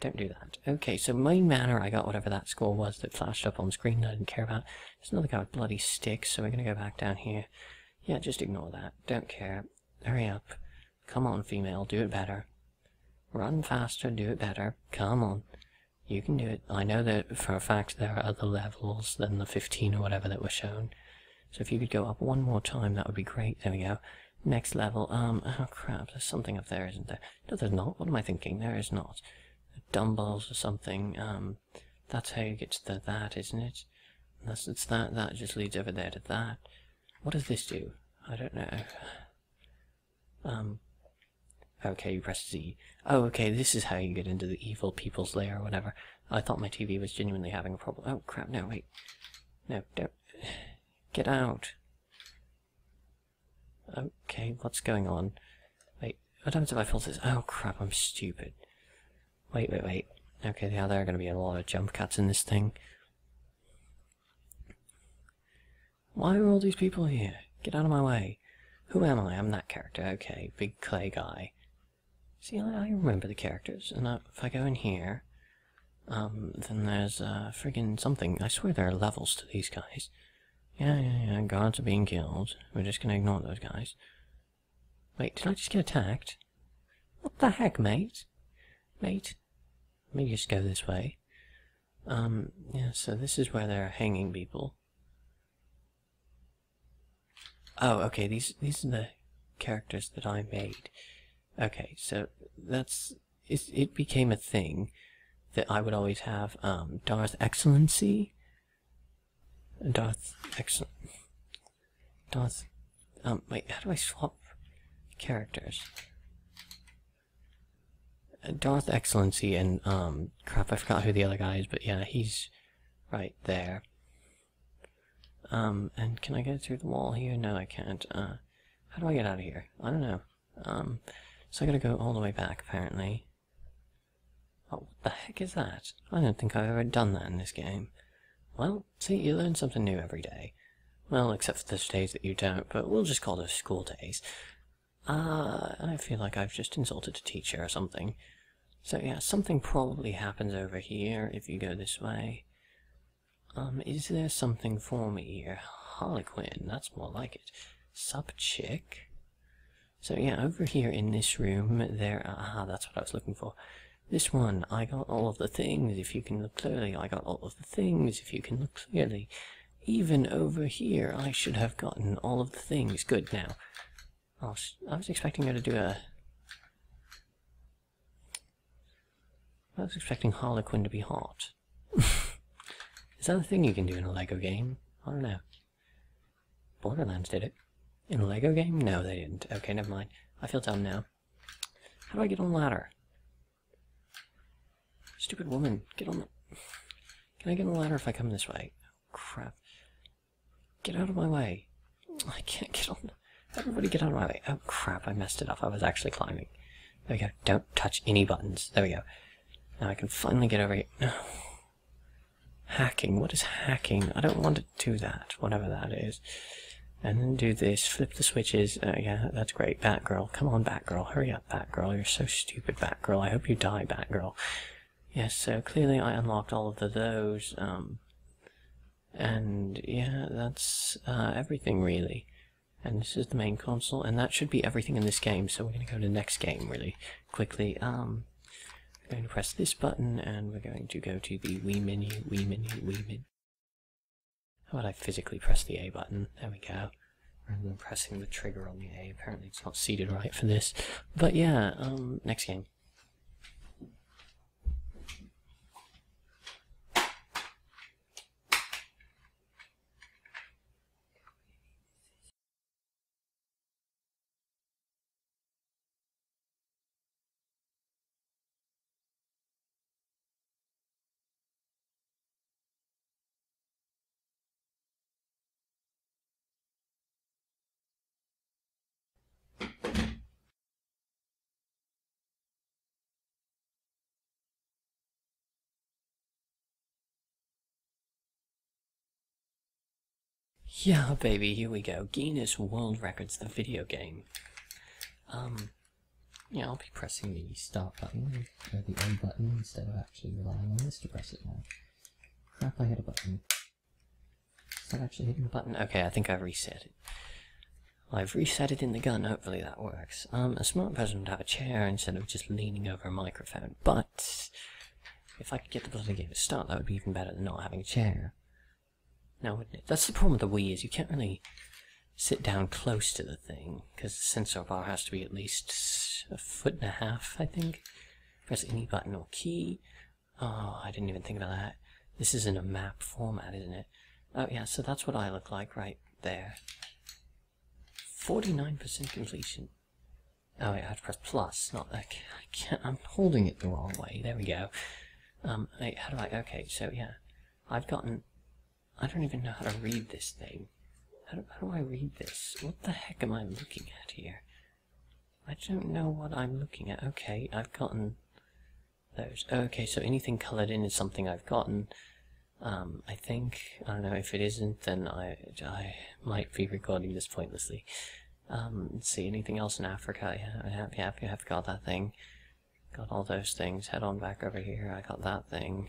don't do that. Okay, so main manor, I got whatever that score was that flashed up on screen that I didn't care about. There's another guy with bloody sticks, so we're gonna go back down here. Yeah, just ignore that. Don't care. Hurry up. Come on, female, do it better. Run faster, do it better. Come on. You can do it. I know that for a fact there are other levels than the 15 or whatever that were shown. So if you could go up one more time, that would be great. There we go. Next level. Um, oh crap, there's something up there, isn't there? No, there's not. What am I thinking? There is not. Dumbbells or something. Um, that's how you get to the that, isn't it? Unless it's that, that just leads over there to that. What does this do? I don't know. Um, okay, you press Z. Oh, okay, this is how you get into the evil people's lair or whatever. I thought my TV was genuinely having a problem. Oh, crap, no, wait. No, don't. Get out. Okay, what's going on? Wait, what happens if I fall this? Oh crap, I'm stupid. Wait, wait, wait. Okay, yeah, there are going to be a lot of jump cuts in this thing. Why are all these people here? Get out of my way. Who am I? I'm that character. Okay, big clay guy. See, I, remember the characters, and if I go in here, um, then there's, uh, friggin' something. I swear there are levels to these guys. Yeah, yeah, yeah, guards are being killed. We're just gonna ignore those guys. Wait, did I just get attacked? What the heck, mate? Mate? Let me just go this way. Um, yeah, so this is where they're hanging people. Oh, okay, these these are the characters that I made. Okay, so that's... It, it became a thing that I would always have, um, Darth Excellency, Darth excellent. Darth. Um, wait, how do I swap characters? Uh, Darth Excellency and, um, crap, I forgot who the other guy is, but yeah, he's right there. Um, and can I get through the wall here? No, I can't. Uh, how do I get out of here? I don't know. Um, so I gotta go all the way back, apparently. Oh, what the heck is that? I don't think I've ever done that in this game. Well, see, you learn something new every day. Well, except for those days that you don't, but we'll just call those school days. Ah, uh, I feel like I've just insulted a teacher or something. So yeah, something probably happens over here if you go this way. Um, is there something for me here? Harley Quinn, that's more like it. Sub chick. So yeah, over here in this room, there, ah, that's what I was looking for. This one, I got all of the things, if you can look clearly, I got all of the things, if you can look clearly. Even over here, I should have gotten all of the things. Good, now. I was, I was expecting her to do a... I was expecting Harley Quinn to be hot. Is that a thing you can do in a LEGO game? I don't know. Borderlands did it. In a LEGO game? No, they didn't. Okay, never mind. I feel dumb now. How do I get on ladder? Stupid woman, get on the... Can I get on the ladder if I come this way? Oh, crap. Get out of my way. I can't get on. Everybody get out of my way. Oh, crap, I messed it up. I was actually climbing. There we go. Don't touch any buttons. There we go. Now I can finally get over here. No. Hacking. What is hacking? I don't want to do that, whatever that is. And then do this. Flip the switches. Uh, yeah, that's great. Batgirl. Come on, Batgirl. Hurry up, Batgirl. You're so stupid, Batgirl. I hope you die, Batgirl. Yes, so clearly I unlocked all of the those, um, and yeah, that's uh, everything really. And this is the main console, and that should be everything in this game, so we're going to go to the next game really quickly. Um, we're going to press this button, and we're going to go to the Wii menu, Wii menu, Wii menu. How about I physically press the A button? There we go. Rather than pressing the trigger on the A. Apparently it's not seated right for this. But yeah, um, next game. Yeah, baby, here we go. Guinness World Records, the video game. Um, yeah, I'll be pressing the start button, or the A button, instead of actually relying on this to press it now. Crap, I hit a button. Is that actually hitting the button? Okay, I think I've reset it. I've reset it in the gun, hopefully that works. Um, a smart person would have a chair instead of just leaning over a microphone, but if I could get the bloody game to start, that would be even better than not having a chair. Now, wouldn't it? That's the problem with the Wii, is you can't really sit down close to the thing, because the sensor bar has to be at least a foot and a half, I think. Press any button or key. Oh, I didn't even think about that. This is in a map format, isn't it? Oh yeah, so that's what I look like right there. 49% completion. Oh I have to press plus, not that. I can't, I'm holding it the wrong way. There we go. Um, wait, how do I, okay, so yeah. I've gotten, I don't even know how to read this thing. How do, how do I read this? What the heck am I looking at here? I don't know what I'm looking at. Okay, I've gotten those. Okay, so anything colored in is something I've gotten. Um, I think, I don't know, if it isn't, then I, I might be recording this pointlessly. Um, let's see, anything else in Africa? Yeah, I have, yeah, I have got that thing. Got all those things. Head on back over here, I got that thing.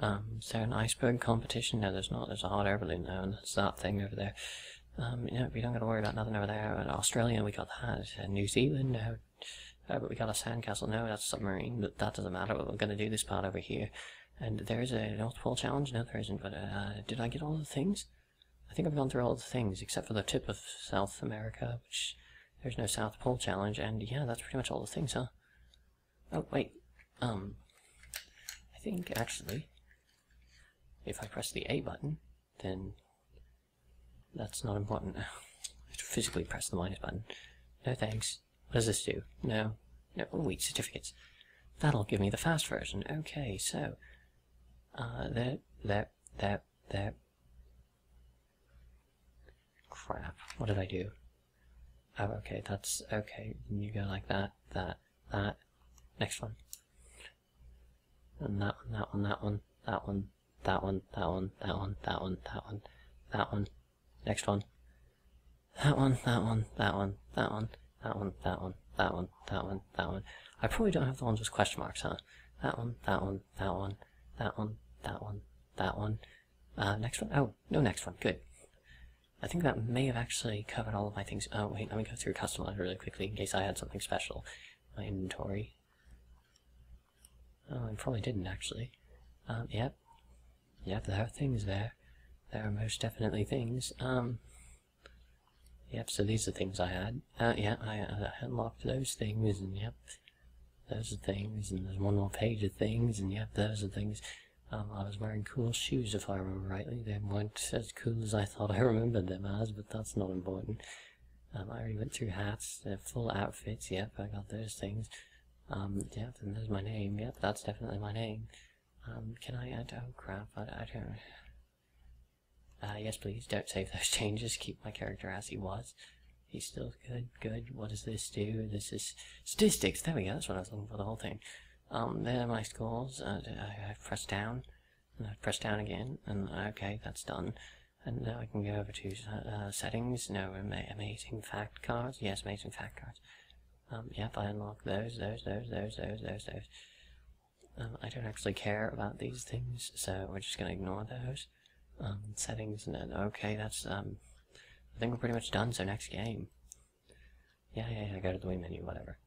Um, is there an iceberg competition? No, there's not. There's a hot air balloon now, and there's that thing over there. Um, you know, we don't got to worry about nothing over there. Australia, we got that. Uh, New Zealand, no. Uh, but we got a sandcastle. No, that's a submarine, but that doesn't matter. We're going to do this part over here. And there's a North Pole challenge? No, there isn't, but uh, did I get all the things? I think I've gone through all the things, except for the tip of South America, which there's no South Pole challenge, and yeah, that's pretty much all the things, huh? Oh, wait, um, I think, actually, if I press the A button, then that's not important. I have to physically press the minus button. No thanks. What does this do? No. No, oh, wait, certificates. That'll give me the fast version. Okay, so, uh, that, that, that, that. Crap. What did I do? Oh, okay, that's, okay. You go like that, that, that. Next one. And that one, that one, that one, that one, that one, that one, that one, that one, that one, that one. Next one. That one, that one, that one, that one, that one, that one, that one, that one, that one. I probably don't have the ones with question marks, huh? That one, that one, that one, that one, that one, that one. Uh, next one? Oh, no next one. Good. I think that may have actually covered all of my things. Oh, wait, let me go through Customize really quickly in case I had something special. My inventory. Oh, I probably didn't, actually. Um, yep. Yep, there are things there. There are most definitely things. Um, yep, so these are things I had. Uh, yeah, I, I unlocked those things, and yep, those are things, and there's one more page of things, and yep, those are things. Um, I was wearing cool shoes, if I remember rightly. They weren't as cool as I thought I remembered them as, but that's not important. Um, I already went through hats, uh, full outfits, yep, I got those things. Um, yep, and there's my name, yep, that's definitely my name. Um, can I add, oh crap, I, I don't, uh, yes please, don't save those changes, keep my character as he was. He's still good, good, what does this do? This is statistics, there we go, that's what I was looking for the whole thing. Um, there are my scores, uh, I, I press down, and I press down again, and okay, that's done. And now I can go over to uh, settings, no, ama amazing fact cards, yes, amazing fact cards. Um, yep, I unlock those, those, those, those, those, those, those. Um, I don't actually care about these things, so we're just going to ignore those. Um, settings, and then, okay, that's, um, I think we're pretty much done, so next game. Yeah, yeah, yeah, go to the Wii menu, whatever.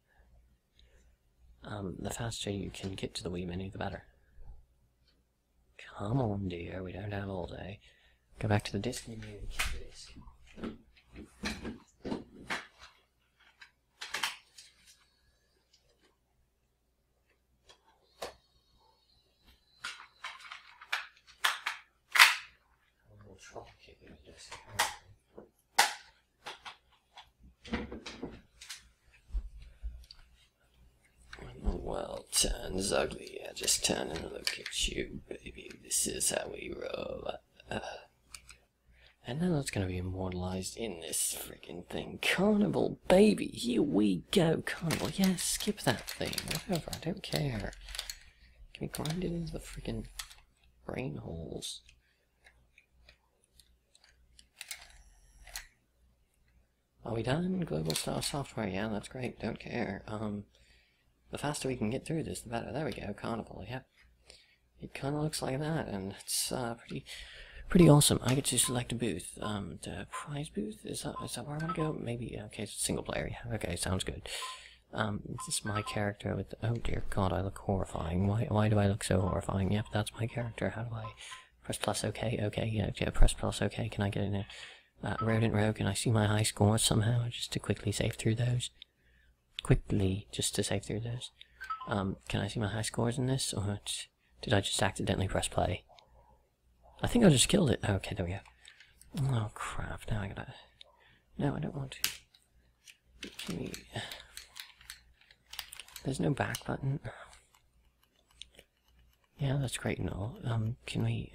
Um, the faster you can get to the Wii menu, the better. Come on, dear, we don't have all day. Go back to the disc menu disc. Turns ugly. I just turn and look at you, baby. This is how we roll. Uh, and now it's going to be immortalized in this freaking thing. Carnival, baby. Here we go. Carnival. Yeah, skip that thing. Whatever. I don't care. Can we grind it into the freaking brain holes? Are we done? Global Star Software, yeah, that's great, don't care. Um, the faster we can get through this, the better. There we go, Carnival, yeah. It kind of looks like that, and it's uh, pretty pretty awesome. I get to select a booth. Um, the prize booth? Is that, is that where I want to go? Maybe, okay, single player, yeah, okay, sounds good. Um, is this my character with, oh dear god, I look horrifying. Why, why do I look so horrifying? Yep, that's my character. How do I press plus okay, okay, yeah, yeah, press plus okay. Can I get in there? Uh, Rodent Row, can I see my high scores somehow, just to quickly save through those? Quickly, just to save through those. Um, can I see my high scores in this, or did I just accidentally press play? I think I just killed it. Okay, there we go. Oh crap, now I gotta... No, I don't want to. We... There's no back button. Yeah, that's great and all. Um, can we...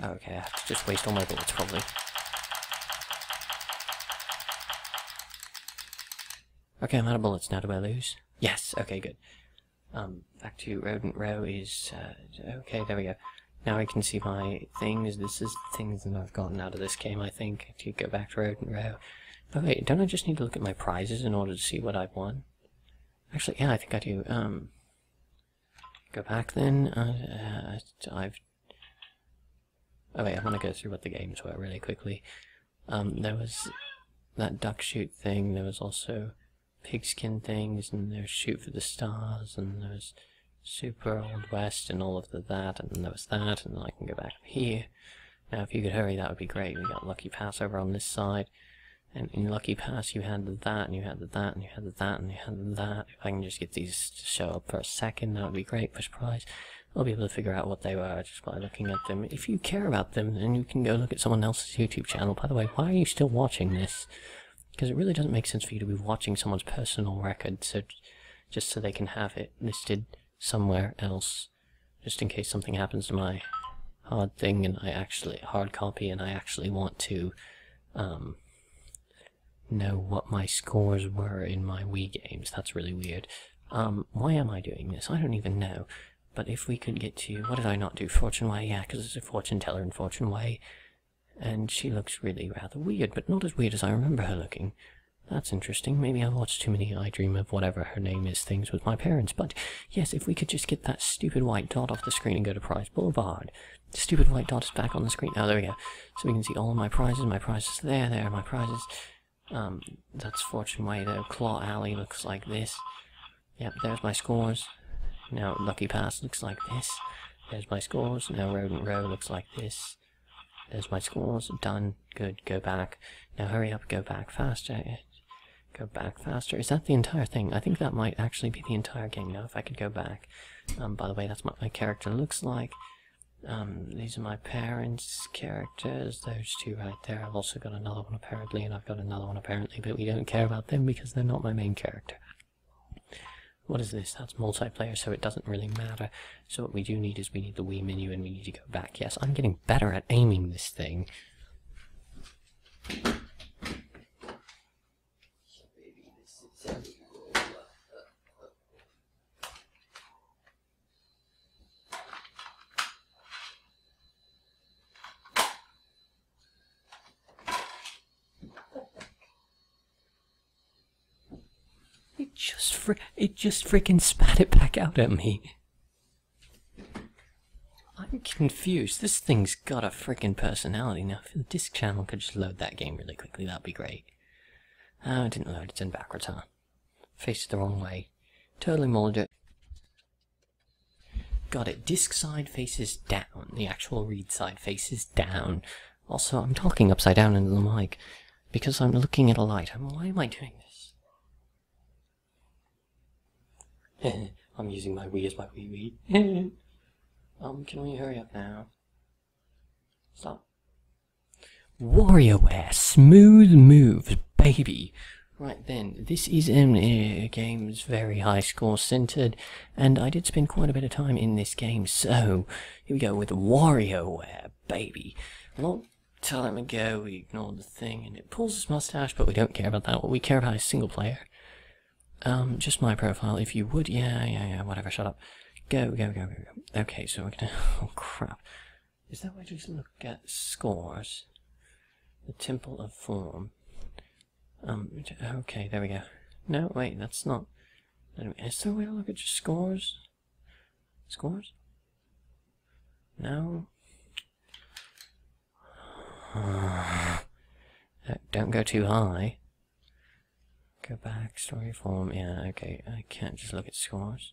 Oh, okay, I have to just waste all my bullets, probably. Okay, I'm out of bullets now. Do I lose? Yes, okay, good. Um, back to Rodent Row is... Uh, okay, there we go. Now I can see my things. This is the things that I've gotten out of this game, I think, to go back to Rodent Row. Oh wait, don't I just need to look at my prizes in order to see what I've won? Actually, yeah, I think I do. Um, go back then. Uh, uh, I've. Oh wait, I want to go through what the games were really quickly. Um, there was that duck shoot thing. There was also pigskin things, and there's shoot for the stars, and there's super old west, and all of the that, and there was that, and I can go back here. Now, if you could hurry, that would be great. We got Lucky Pass over on this side. And in Lucky Pass, you had the that, and you had the that, and you had the that, and you had the that. If I can just get these to show up for a second, that would be great. for surprise. I'll be able to figure out what they were just by looking at them. If you care about them, then you can go look at someone else's YouTube channel. By the way, why are you still watching this? Because it really doesn't make sense for you to be watching someone's personal record, so just so they can have it listed somewhere else, just in case something happens to my hard thing and I actually hard copy and I actually want to um, know what my scores were in my Wii games. That's really weird. Um, why am I doing this? I don't even know. But if we could get to... What did I not do? Fortune Way? Yeah, because it's a fortune teller in Fortune Way. And she looks really rather weird, but not as weird as I remember her looking. That's interesting. Maybe I've watched too many I Dream of whatever her name is things with my parents. But yes, if we could just get that stupid white dot off the screen and go to Prize Boulevard. The stupid white dot is back on the screen. Oh, there we go. So we can see all my prizes. My prizes there, there, are my prizes. Um, that's Fortune Way though. Claw Alley looks like this. Yep, there's my scores. Now Lucky Pass looks like this. There's my scores. Now Rodent Row looks like this. There's my scores. Done. Good. Go back. Now hurry up. Go back faster. Go back faster. Is that the entire thing? I think that might actually be the entire game now, if I could go back. Um, by the way, that's what my character looks like. Um, these are my parents' characters. Those two right there. I've also got another one apparently, and I've got another one apparently, but we don't care about them because they're not my main character. What is this? That's multiplayer, so it doesn't really matter. So what we do need is we need the Wii menu and we need to go back. Yes, I'm getting better at aiming this thing. It just fr it just freaking spat it back out at me. I'm confused. This thing's got a freaking personality. Now, if the disc channel could just load that game really quickly, that'd be great. Oh, it didn't load. It's in backwards, huh? Faced the wrong way. Totally mulled it. Got it. Disc side faces down. The actual read side faces down. Also, I'm talking upside down into the mic because I'm looking at a light. I mean, why am I doing this? I'm using my Wii as my Wii Wii. um, can we hurry up now? Stop. WarioWare, smooth moves, baby. Right then, this is um, a game's very high score centered, and I did spend quite a bit of time in this game, so here we go with WarioWare, baby. A long time ago, we ignored the thing, and it pulls his mustache, but we don't care about that. What we care about is single player. Um, just my profile, if you would. Yeah, yeah, yeah, whatever, shut up. Go, go, go, go, go. Okay, so we're gonna... Oh, crap. Is that way to just look at scores? The Temple of Form. Um, okay, there we go. No, wait, that's not... Is there a way to look at your scores? Scores? No? Don't go too high. Go back, story form. Yeah, okay. I can't just look at scores.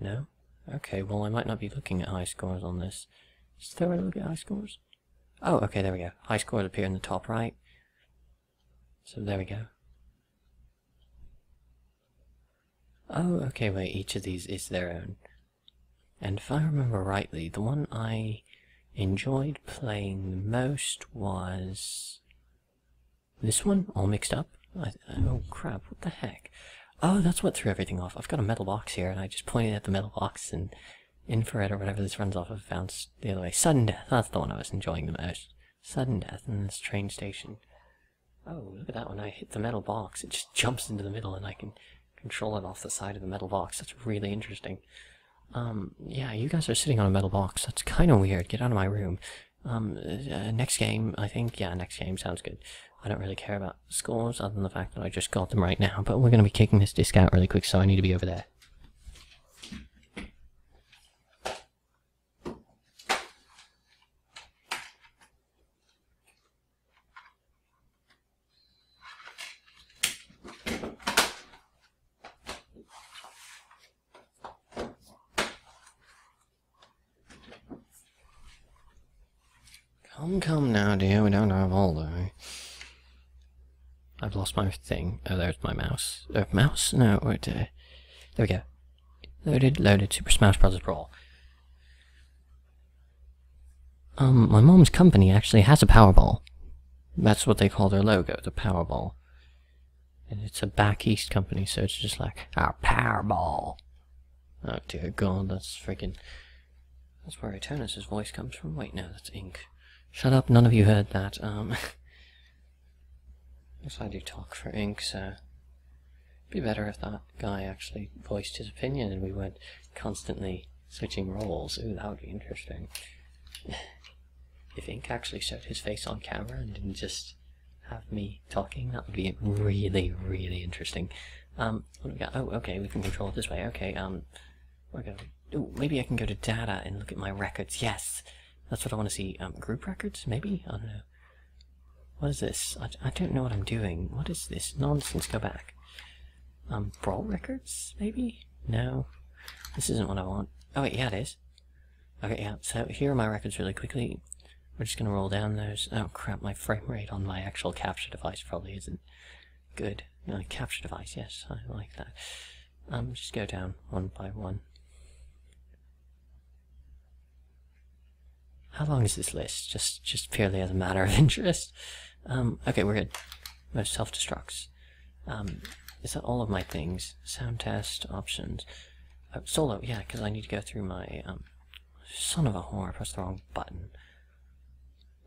No? Okay, well, I might not be looking at high scores on this. Is there a look at high scores? Oh, okay, there we go. High scores appear in the top right. So there we go. Oh, okay, wait, each of these is their own. And if I remember rightly, the one I enjoyed playing the most was... This one? All mixed up? Oh crap, what the heck? Oh, that's what threw everything off. I've got a metal box here, and I just pointed at the metal box, and infrared or whatever this runs off of bounced the other way. Sudden Death, that's the one I was enjoying the most. Sudden Death in this train station. Oh, look at that when I hit the metal box. It just jumps into the middle, and I can control it off the side of the metal box. That's really interesting. Um, yeah, you guys are sitting on a metal box. That's kind of weird. Get out of my room. Um, uh, next game, I think, yeah, next game sounds good. I don't really care about scores other than the fact that I just got them right now, but we're going to be kicking this disc out really quick, so I need to be over there. Come, come now, dear, we don't have all day. My thing. Oh, there's my mouse. Uh, mouse? No, wait, uh, there we go. Loaded, loaded, Super Smash Bros. Brawl. Um, my mom's company actually has a Powerball. That's what they call their logo, the Powerball. And it's a back east company, so it's just like, our Powerball. Oh dear god, that's freaking... That's where Atonus' voice comes from. Wait, no, that's Ink. Shut up, none of you heard that. Um, guess I do talk for Ink, so... It'd be better if that guy actually voiced his opinion and we weren't constantly switching roles. Ooh, that would be interesting. if Ink actually showed his face on camera and didn't just have me talking, that would be really, really interesting. Um, what do we got? Oh, okay, we can control it this way. Okay, um, we're going. Ooh, maybe I can go to data and look at my records. Yes! That's what I want to see. Um, group records? Maybe? I don't know. What is this? I, I don't know what I'm doing. What is this? Nonsense. Go back. Um, brawl records? Maybe? No. This isn't what I want. Oh, wait, yeah, it is. Okay, yeah. So here are my records really quickly. We're just to roll down those. Oh, crap. My frame rate on my actual capture device probably isn't good. No, capture device, yes. I like that. Um, just go down one by one. How long is this list? Just just purely as a matter of interest. Um, okay, we're good. Most self-destructs. Um, is that all of my things? Sound test, options. Oh, solo, yeah, because I need to go through my, um, son of a whore, I pressed the wrong button.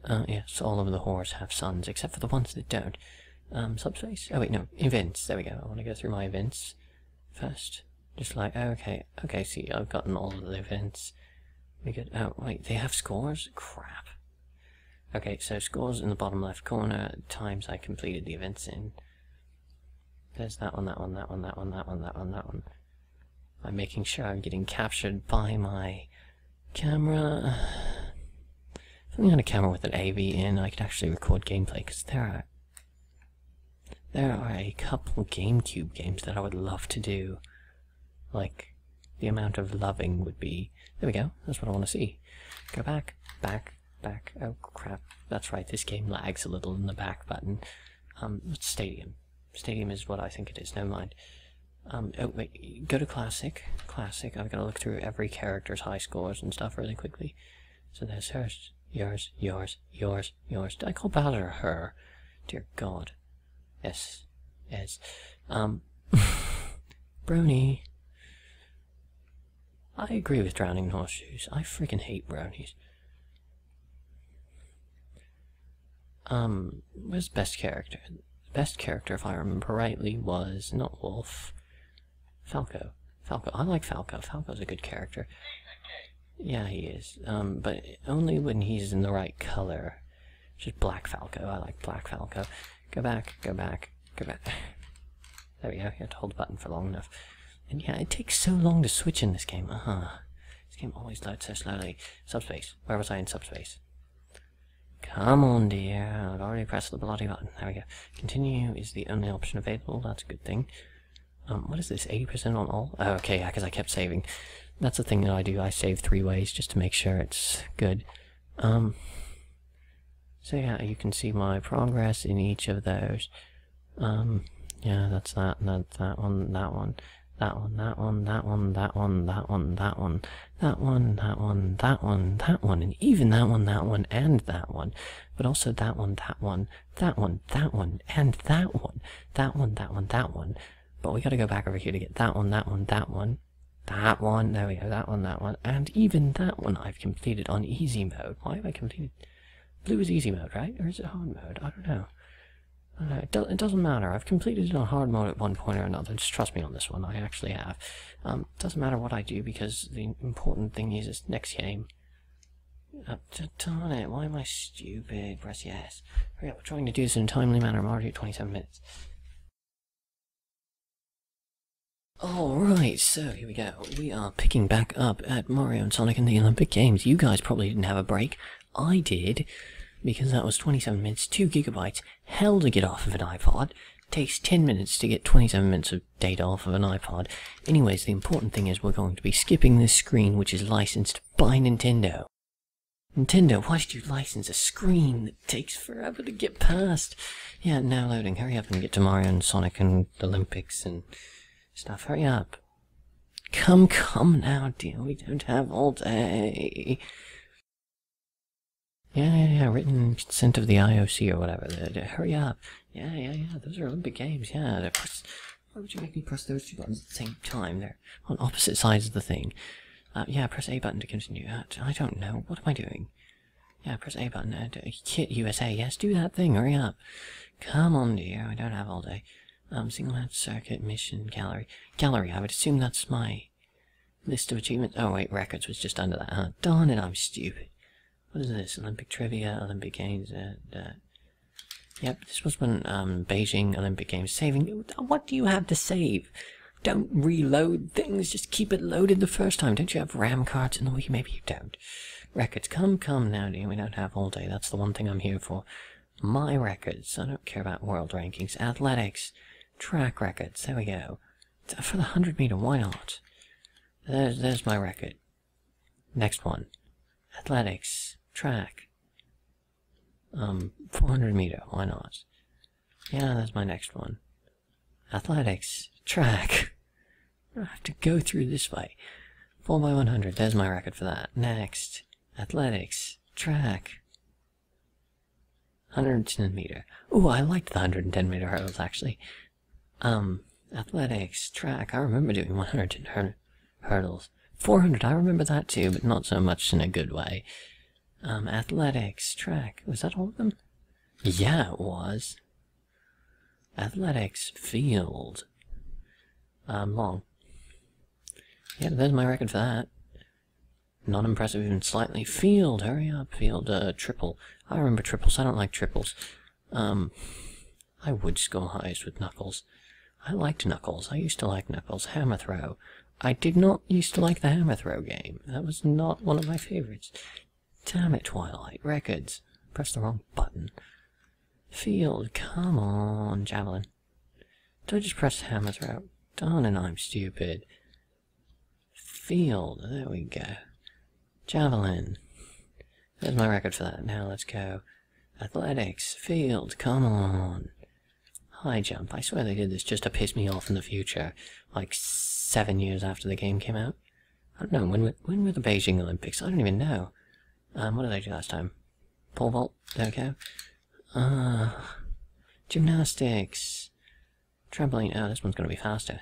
Uh, yeah, so all of the whores have sons, except for the ones that don't. Um, subspace? Oh wait, no, events, there we go. I want to go through my events first. Just like, okay, okay, see, I've gotten all of the events. We get, oh, wait, they have scores? Crap. Okay, so scores in the bottom left corner, times I completed the events in. There's that one, that one, that one, that one, that one, that one, that one. I'm making sure I'm getting captured by my camera. If I'm on a camera with an AV in, I could actually record gameplay, because there are there are a couple GameCube games that I would love to do. Like, the amount of loving would be... There we go, that's what I want to see. Go back, back, back. Oh crap, that's right, this game lags a little in the back button. Um, Stadium. Stadium is what I think it is, never mind. Um, oh wait, go to Classic. Classic, I've got to look through every character's high scores and stuff really quickly. So there's hers, yours, yours, yours, yours. Did I call Bowser her? Dear God. Yes, yes. Um, Brony. I agree with Drowning Horseshoes. I freaking hate brownies. Um, where's best character? Best character, if I remember rightly, was not Wolf. Falco. Falco. I like Falco. Falco's a good character. Yeah, he is. Um, but only when he's in the right color. Just Black Falco. I like Black Falco. Go back, go back, go back. There we go. You have to hold the button for long enough. And yeah, it takes so long to switch in this game. Uh huh. This game always loads so slowly. Subspace. Where was I in subspace? Come on, dear. I've already pressed the bloody button. There we go. Continue is the only option available. That's a good thing. Um, what is this? 80% on all? Oh, okay, because I kept saving. That's the thing that I do. I save three ways just to make sure it's good. Um, so yeah, you can see my progress in each of those. Um, yeah, that's that, that, that one, that one, that one, that one, that one, that one, that one, that one, that one, that one, that one, that one, and even that one, that one, and that one, but also that one, that one, that one, that one, and that one, that one, that one, that one. But we gotta go back over here to get that one, that one, that one, that one, there we go, that one, that one, and even that one I've completed on easy mode. Why have I completed? Blue is easy mode, right? Or is it hard mode? I don't know. It, do it doesn't matter. I've completed it on hard mode at one point or another. Just trust me on this one. I actually have. Um, doesn't matter what I do because the important thing is this next game. Uh, darn it, why am I stupid? Press yes. Hurry up, we're trying to do this in a timely manner. I'm already at 27 minutes. Alright, so here we go. We are picking back up at Mario and Sonic in the Olympic Games. You guys probably didn't have a break. I did, because that was 27 minutes, 2 gigabytes, hell to get off of an iPod. Takes 10 minutes to get 27 minutes of data off of an iPod. Anyways, the important thing is we're going to be skipping this screen, which is licensed by Nintendo. Nintendo, why did you license a screen that takes forever to get past? Yeah, now loading. Hurry up and get to Mario and Sonic and the Olympics and stuff. Hurry up. Come, come now, dear. We don't have all day. Yeah, yeah, yeah. Written consent of the IOC or whatever. hurry up. Yeah, yeah, yeah. Those are Olympic Games. Yeah. Press, why would you make me press those two buttons at the same time? They're on opposite sides of the thing. Uh, yeah, press A button to continue. Uh, I don't know. What am I doing? Yeah, press A button. Uh, Kit USA. Yes, do that thing. Hurry up. Come on, dear. I don't have all day. Um, single match circuit mission gallery. Gallery, I would assume that's my list of achievements. Oh, wait, records was just under that, huh? Darn it, I'm stupid. What is this? Olympic trivia, Olympic Games, uh, uh, Yep, this was when, um, Beijing Olympic Games saving. What do you have to save? Don't reload things, just keep it loaded the first time. Don't you have RAM cards in the Wii? Maybe you don't. Records, come, come now, dear. We don't have all day. That's the one thing I'm here for. My records. I don't care about world rankings. Athletics. Track records. There we go. For the 100 meter, why not? There's, there's my record. Next one. Athletics. Track. Um, 400 meter, why not? Yeah, that's my next one. Athletics. Track. I have to go through this way. 4 by 100, there's my record for that. Next. Athletics. Track. 110 meter. Ooh, I liked the 110 meter hurdles, actually. Um, athletics, track, I remember doing 110 hur hurdles. 400, I remember that too, but not so much in a good way. Um, athletics, track, was that all of them? Yeah, it was. Athletics, field. Um, long. Yeah, there's my record for that. Not impressive even slightly. Field, hurry up, field, uh, triple. I remember triples, I don't like triples. Um, I would score highest with Knuckles. I liked Knuckles. I used to like Knuckles. Hammer Throw. I did not used to like the Hammer Throw game. That was not one of my favorites. Damn it, Twilight. Records. Press the wrong button. Field. Come on, Javelin. Did I just press Hammer Throw? Darn it, I'm stupid. Field. There we go. Javelin. There's my record for that. Now let's go. Athletics. Field. Come on. High jump. I swear they did this just to piss me off in the future. Like seven years after the game came out. I don't know. When were, when were the Beijing Olympics? I don't even know. Um, what did I do last time? Pole vault. Go. Uh, gymnastics. Trampoline. Oh, this one's going to be faster.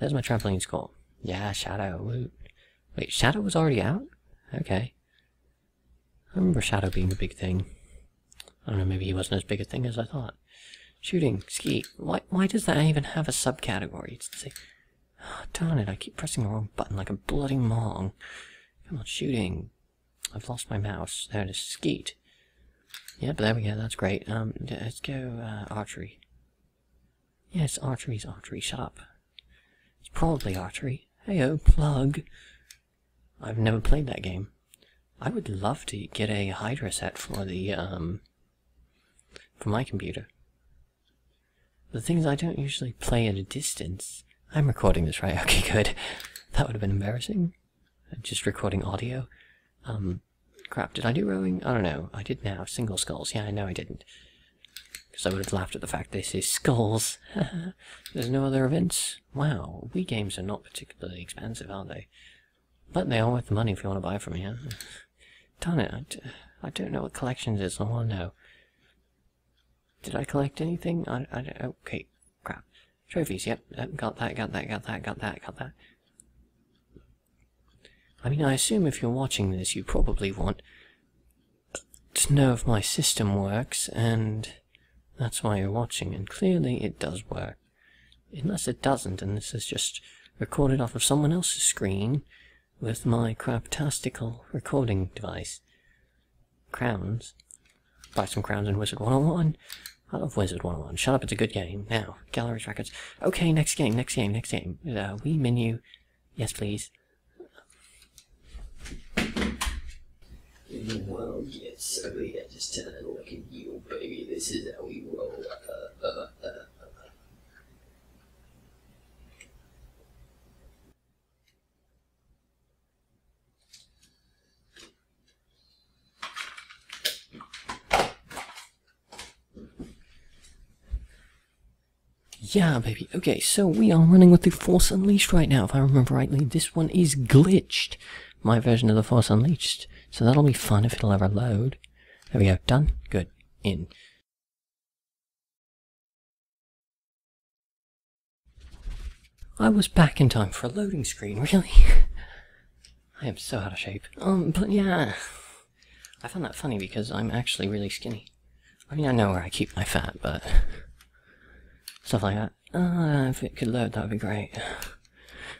There's my trampoline score. Yeah, Shadow. Wait, Shadow was already out? Okay. I remember Shadow being a big thing. I don't know, maybe he wasn't as big a thing as I thought. Shooting, ski. Why, why does that even have a subcategory? It's oh, darn it, I keep pressing the wrong button like a bloody mong. Come on, shooting. I've lost my mouse. There it is. Skeet. Yep, there we go, that's great. Um, let's go, uh, archery. Yes, archery's archery, shut up. It's probably archery. Hey, oh, plug. I've never played that game. I would love to get a Hydra set for the, um, for my computer. The things I don't usually play at a distance. I'm recording this, right? Okay, good. That would have been embarrassing. Just recording audio. Um, crap, did I do rowing? I don't know. I did now. Single sculls. Yeah, I know I didn't. Because I would have laughed at the fact they say skulls. There's no other events. Wow, Wii games are not particularly expensive, are they? But they are worth the money if you want to buy from huh? Darn it, I d I don't know what collections is, I want to know. Did I collect anything? I, I okay, crap. Trophies, yep, got that, got that, got that, got that, got that. I mean, I assume if you're watching this, you probably want to know if my system works, and that's why you're watching, and clearly it does work. Unless it doesn't, and this is just recorded off of someone else's screen with my craptastical recording device. Crowns. Buy some crowns in Wizard 101. I love Wizard 101. Shut up, it's a good game. Now, galleries, records. Okay, next game, next game, next game. Uh, Wii menu. Yes, please. The world gets yeah, just turn and look at you, baby. This is how we roll. Uh, uh, uh. Yeah, baby. Okay, so we are running with the Force Unleashed right now, if I remember rightly. This one is glitched. My version of the Force Unleashed. So that'll be fun if it'll ever load. There we go. Done? Good. In. I was back in time for a loading screen, really? I am so out of shape. Um, but yeah. I found that funny because I'm actually really skinny. I mean, I know where I keep my fat, but stuff like that. Ah, if it could load, that would be great.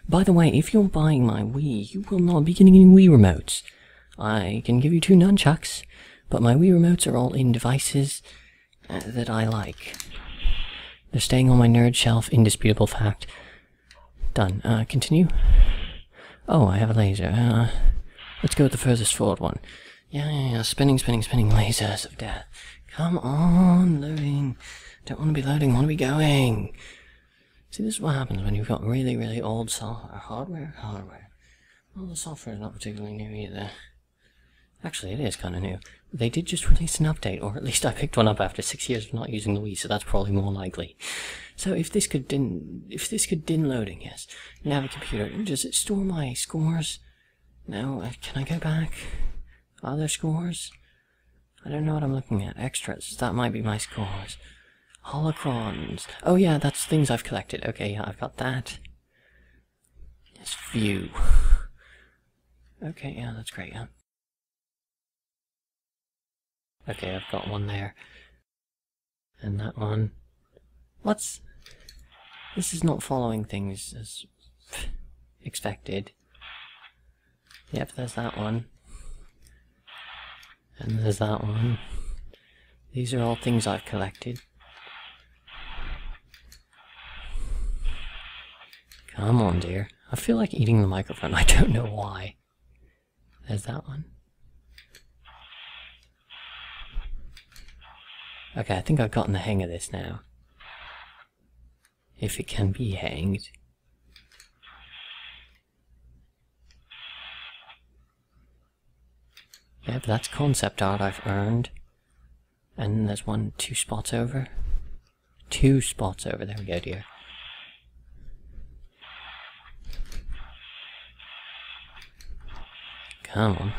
By the way, if you're buying my Wii, you will not be getting any Wii remotes. I can give you two nunchucks, but my Wii remotes are all in devices uh, that I like. They're staying on my nerd shelf, indisputable fact. Done. Uh, continue. Oh, I have a laser. Uh, let's go with the furthest forward one. Yeah, yeah, yeah. Spinning, spinning, spinning lasers of death. Come on, loading. Don't want to be loading, want to be going. See, this is what happens when you've got really, really old software. Hardware? Hardware. Well, the software is not particularly new either. Actually, it is kind of new. They did just release an update, or at least I picked one up after six years of not using the Wii, so that's probably more likely. So if this could din, if this could din loading, yes. now the computer. Does it store my scores? No. Uh, can I go back? Other scores? I don't know what I'm looking at. Extras. That might be my scores. Holocrons. Oh yeah, that's things I've collected. Okay, yeah, I've got that. This view. Okay, yeah, that's great, yeah. Okay, I've got one there. And that one. What's... This is not following things as expected. Yep, there's that one. And there's that one. These are all things I've collected. Come on, dear. I feel like eating the microphone. I don't know why. There's that one. Okay, I think I've gotten the hang of this now. If it can be hanged. Yep, that's concept art I've earned. And there's one, two spots over. Two spots over, there we go, dear. Come on.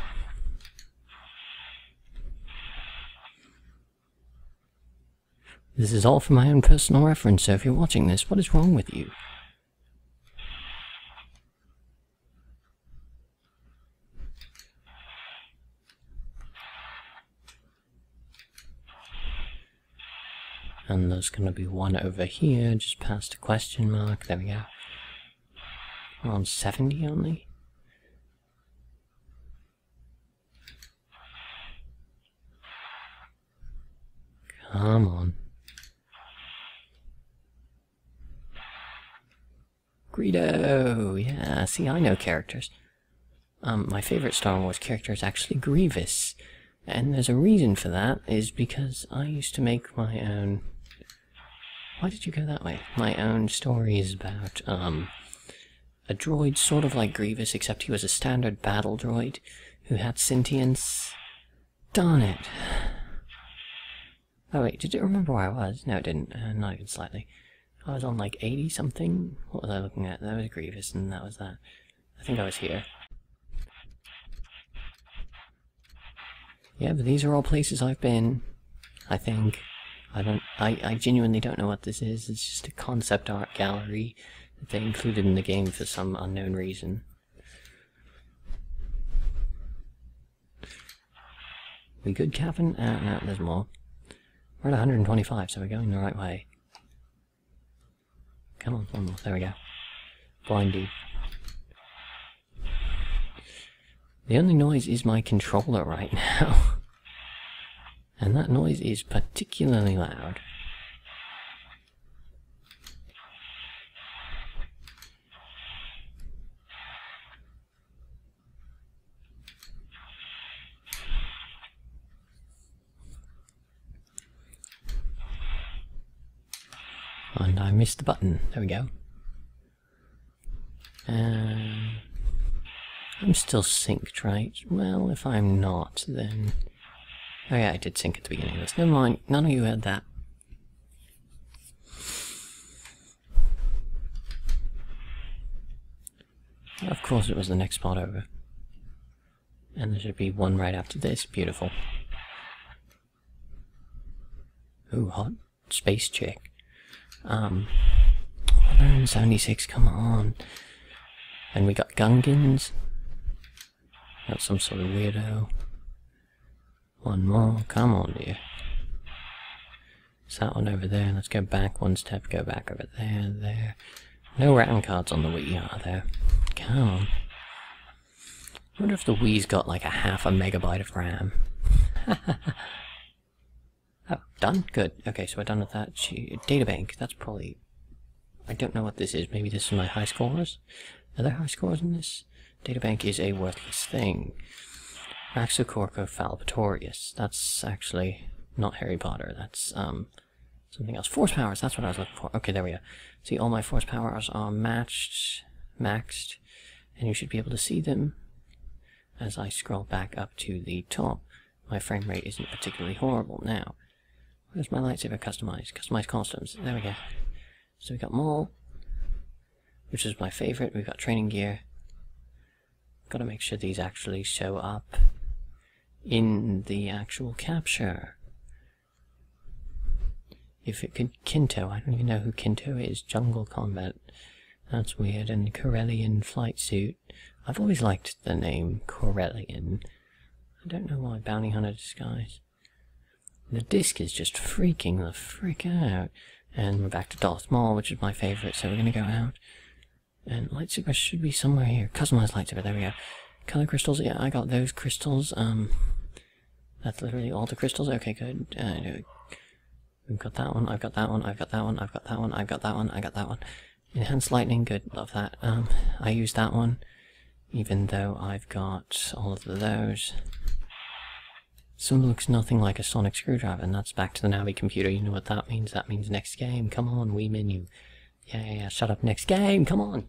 This is all for my own personal reference, so if you're watching this, what is wrong with you? And there's going to be one over here, just past a question mark. There we go. We're 70 only. Come on. Greedo! Yeah, see, I know characters. Um, my favorite Star Wars character is actually Grievous. And there's a reason for that, is because I used to make my own... Why did you go that way? My own stories about, um, a droid sort of like Grievous, except he was a standard battle droid who had sentience. Darn it. Oh wait, did it remember where I was? No, it didn't. Uh, not even slightly. I was on like 80 something. What was I looking at? That was Grievous, and that was that. I think I was here. Yeah, but these are all places I've been. I think. I don't. I, I genuinely don't know what this is. It's just a concept art gallery that they included in the game for some unknown reason. We good, Captain? Uh, no, there's more. We're at 125, so we're going the right way. Come on, one more. There we go. Blindy. The only noise is my controller right now. and that noise is particularly loud. And I missed the button. There we go. Um, I'm still synced, right? Well, if I'm not, then... Oh yeah, I did sync at the beginning of this. Never mind, none of you had that. Of course it was the next spot over. And there should be one right after this. Beautiful. Ooh, hot space chick. Um, 176, come on. And we got Gungans. Got some sort of weirdo. One more, come on, dear. Is that one over there? Let's go back one step, go back over there, there. No RAM cards on the Wii, are there? Come on. I wonder if the Wii's got like a half a megabyte of RAM. oh, done? Good. Okay, so we're done with that. Databank, that's probably... I don't know what this is. Maybe this is my high scores? Are there high scores in this? Databank is a worthless thing. Raxacoricofallapatorius. That's actually not Harry Potter. That's, um, something else. Force powers, that's what I was looking for. Okay, there we go. See, all my force powers are matched, maxed, and you should be able to see them as I scroll back up to the top. My frame rate isn't particularly horrible now. Where's my lightsaber customized? Customized costumes. There we go. So we got Maul, which is my favorite. We've got training gear. Gotta make sure these actually show up in the actual capture. If it could Kento, I don't even know who Kento is. Jungle Combat. That's weird. And Corellian Flight Suit. I've always liked the name Corellian. I don't know why. Bounty Hunter Disguise. The disc is just freaking the frick out. And we're back to Darth Maul, which is my favorite, so we're gonna go out. And lightsaber should be somewhere here. Customized lightsaber, there we go. Color crystals, yeah, I got those crystals. Um, that's literally all the crystals. Okay, good. Uh, we've got that one, I've got that one, I've got that one, I've got that one, I've got that one, I got that one. Enhanced lightning, good, love that. Um, I use that one, even though I've got all of those. Some looks nothing like a sonic screwdriver, and that's back to the Navi computer. You know what that means? That means next game. Come on, Wii menu. Yeah, yeah, yeah. Shut up. Next game. Come on.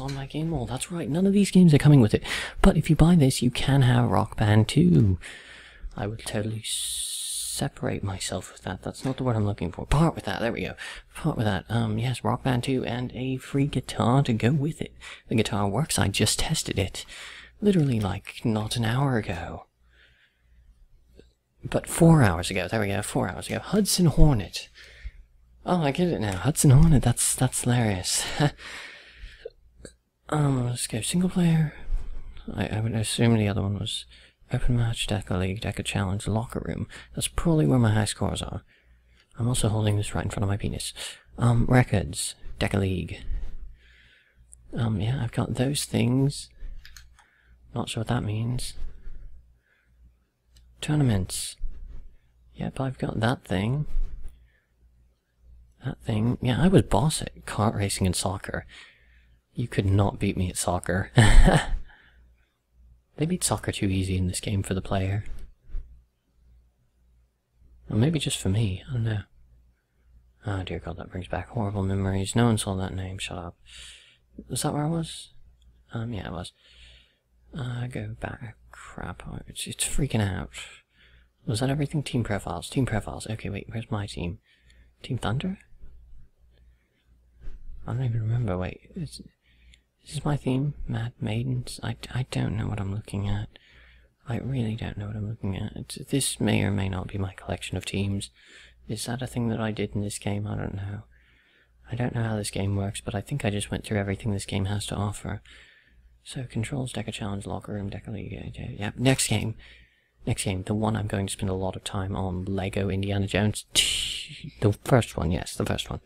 On my game wall. That's right, none of these games are coming with it. But if you buy this, you can have Rock Band 2. I would totally separate myself with that. That's not the word I'm looking for. Part with that. There we go. Part with that. Um, yes, Rock Band 2 and a free guitar to go with it. The guitar works. I just tested it. Literally, like, not an hour ago. but four hours ago. There we go. Four hours ago. Hudson Hornet. Oh, I get it now. Hudson Hornet. That's that's hilarious. um, let's go single player. I, I would assume the other one was open match, Deca League, Deca Challenge, locker room. That's probably where my high scores are. I'm also holding this right in front of my penis. Um, records, Deca League. Um, yeah, I've got those things. Not sure what that means. Tournaments. Yep, I've got that thing. That thing. Yeah, I was boss at kart racing and soccer. You could not beat me at soccer. they beat soccer too easy in this game for the player. Or maybe just for me, I don't know. Oh dear god, that brings back horrible memories. No one saw that name, shut up. Was that where I was? Um, yeah, I was. Uh, go back. Crap, oh, it's, it's freaking out. Was that everything? Team profiles, team profiles. Okay, wait, where's my team? Team Thunder? I don't even remember, wait. Is, is my theme? Mad Maidens? I, I don't know what I'm looking at. I really don't know what I'm looking at. This may or may not be my collection of teams. Is that a thing that I did in this game? I don't know. I don't know how this game works, but I think I just went through everything this game has to offer. So, controls, Deca Challenge, Locker Room, Deca League, yeah. Next game. Next game, the one I'm going to spend a lot of time on, Lego Indiana Jones. The first one, yes, the first one.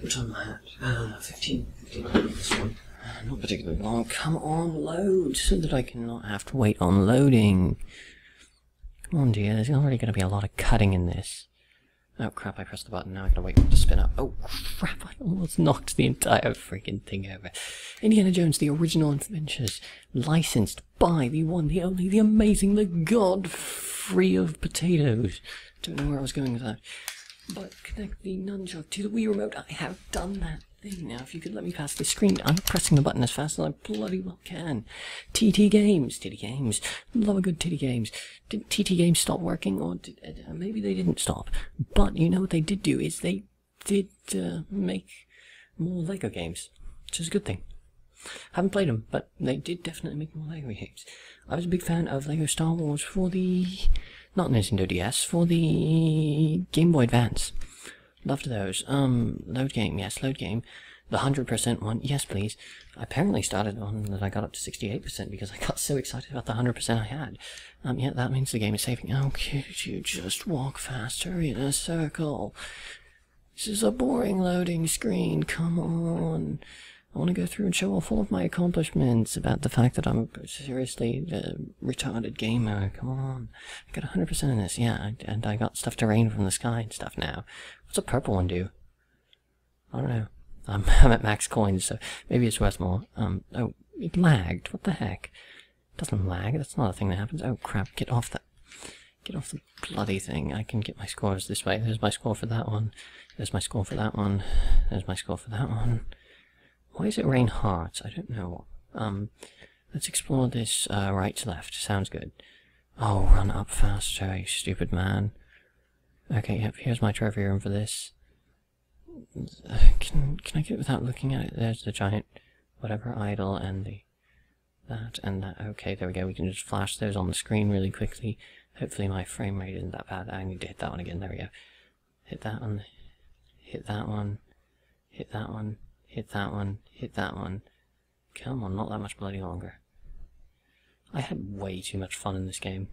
What time am I at? Uh, 15, 15 this one. Uh, not particularly long. Come on, load, so that I cannot have to wait on loading. Come on, dear, there's already going to be a lot of cutting in this. Oh crap, I pressed the button, now I gotta wait for it to spin up. Oh crap, I almost knocked the entire freaking thing over. Indiana Jones, the original adventures, licensed by the one, the only, the amazing, the god free of potatoes. Don't know where I was going with that. But connect the nunchuck to the Wii remote. I have done that thing. Now, if you could let me pass the screen, I'm pressing the button as fast as I bloody well can. TT Games, TT Games, love a good TT Games. Did TT Games stop working, or did, uh, maybe they didn't stop? But you know what they did do is they did uh, make more Lego games, which is a good thing. Haven't played them, but they did definitely make more Lego games. I was a big fan of Lego Star Wars for the not Nintendo DS, for the Game Boy Advance. Loved those. Um, load game, yes, load game. The 100% one, yes please. I apparently started on that I got up to 68% because I got so excited about the 100% I had. Um, yeah, that means the game is saving. Oh, could you just walk faster in a circle? This is a boring loading screen, come on. I want to go through and show off all of my accomplishments about the fact that I'm seriously a retarded gamer. Come on. I got 100% in this, yeah, and I got stuff to rain from the sky and stuff now. What's a purple one do? I don't know. I'm, I'm at max coins, so maybe it's worth more. Um, oh, it lagged. What the heck? It doesn't lag. That's not a thing that happens. Oh crap, get off that. Get off the bloody thing. I can get my scores this way. There's my score for that one. There's my score for that one. There's my score for that one. Why is it rain hearts? I don't know. Um, let's explore this uh, right to left. Sounds good. Oh, run up faster, you stupid man. Okay, yep, here's my trophy room for this. Uh, can, can I get it without looking at it? There's the giant whatever idol and the that and that. Okay, there we go. We can just flash those on the screen really quickly. Hopefully my frame rate isn't that bad. I need to hit that one again. There we go. Hit that one. Hit that one. Hit that one. Hit that one. Hit that one. Come on, not that much bloody longer. I had way too much fun in this game.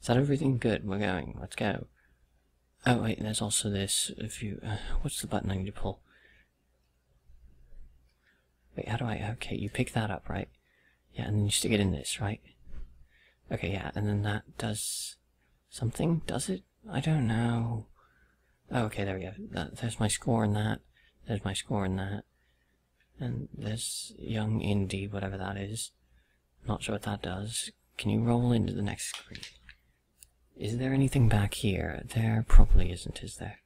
Is that everything good? We're going. Let's go. Oh wait, there's also this. If you, uh, what's the button I need to pull? Wait, how do I? Okay, you pick that up, right? Yeah, and then you stick it in this, right? Okay, yeah, and then that does something. Does it? I don't know. Oh, okay, there we go. That, there's my score in that. There's my score in that. And there's young Indie, whatever that is. Not sure what that does. Can you roll into the next screen? Is there anything back here? There probably isn't, is there?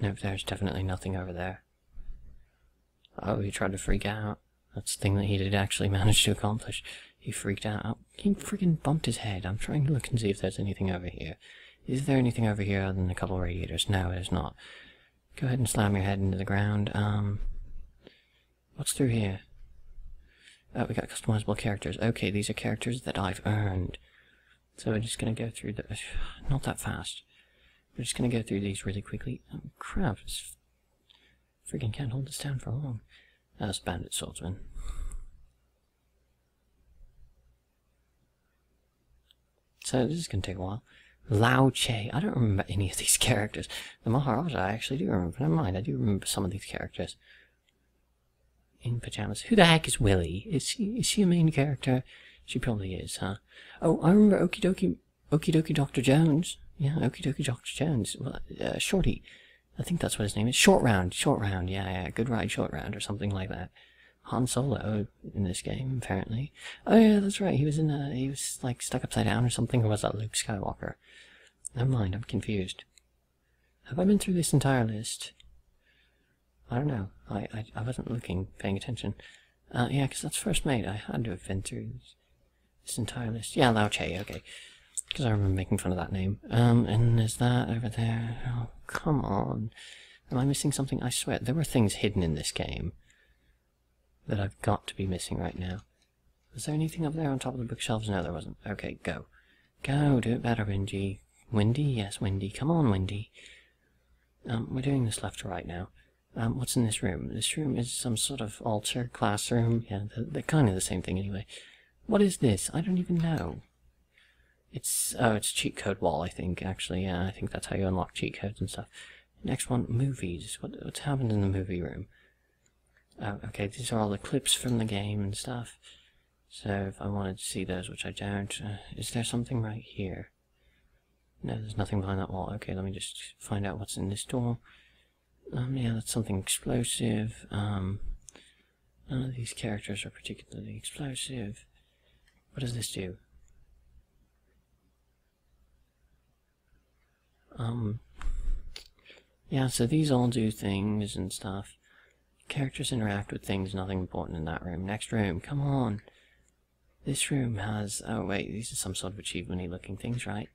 Nope, there's definitely nothing over there. Oh, he tried to freak out. That's the thing that he did actually manage to accomplish. He freaked out. He freaking bumped his head. I'm trying to look and see if there's anything over here. Is there anything over here other than a couple radiators? No, there's not. Go ahead and slam your head into the ground. Um, what's through here? Oh, we got customizable characters. Okay, these are characters that I've earned. So we're just gonna go through the... Not that fast. We're just gonna go through these really quickly. Oh, crap. It's freaking can't hold this down for long. That's Bandit Swordsman. So this is gonna take a while. Lao Che. I don't remember any of these characters. The Maharaja I actually do remember. Never mind, I do remember some of these characters. In pajamas. Who the heck is Willie? Is she is she a main character? She probably is, huh? Oh, I remember Okie Dokie Okie Dokie Dr. Jones. Yeah, Okie Dokie Dr. Jones. Well, uh, Shorty. I think that's what his name is. Short Round. Short Round. Yeah, yeah. Good Ride Short Round or something like that. Han Solo in this game, apparently. Oh yeah, that's right. He was in a, he was like stuck upside down or something, or was that Luke Skywalker? Never mind, I'm confused. Have I been through this entire list? I don't know. I, I, I wasn't looking, paying attention. Uh, yeah, because that's first mate. I had to have been through this, this entire list. Yeah, Lao Che, okay. Because I remember making fun of that name. Um, and there's that over there. Oh, come on. Am I missing something? I swear, there were things hidden in this game that I've got to be missing right now. Was there anything up there on top of the bookshelves? No, there wasn't. Okay, go. Go, do it better, Windy. Windy? Yes, Wendy. Come on, Wendy. Um, we're doing this left to right now. Um, what's in this room? This room is some sort of altar classroom. Yeah, they're, they're kind of the same thing anyway. What is this? I don't even know. It's, oh, it's cheat code wall, I think, actually. Yeah, I think that's how you unlock cheat codes and stuff. Next one, movies. What, what's happened in the movie room? Oh, okay, these are all the clips from the game and stuff. So if I wanted to see those, which I don't, uh, is there something right here? No, there's nothing behind that wall. Okay, let me just find out what's in this door. Um, yeah, that's something explosive. Um, none of these characters are particularly explosive. What does this do? Um, yeah, so these all do things and stuff. Characters interact with things, nothing important in that room. Next room, come on. This room has, oh wait, these are some sort of achievement looking things, right?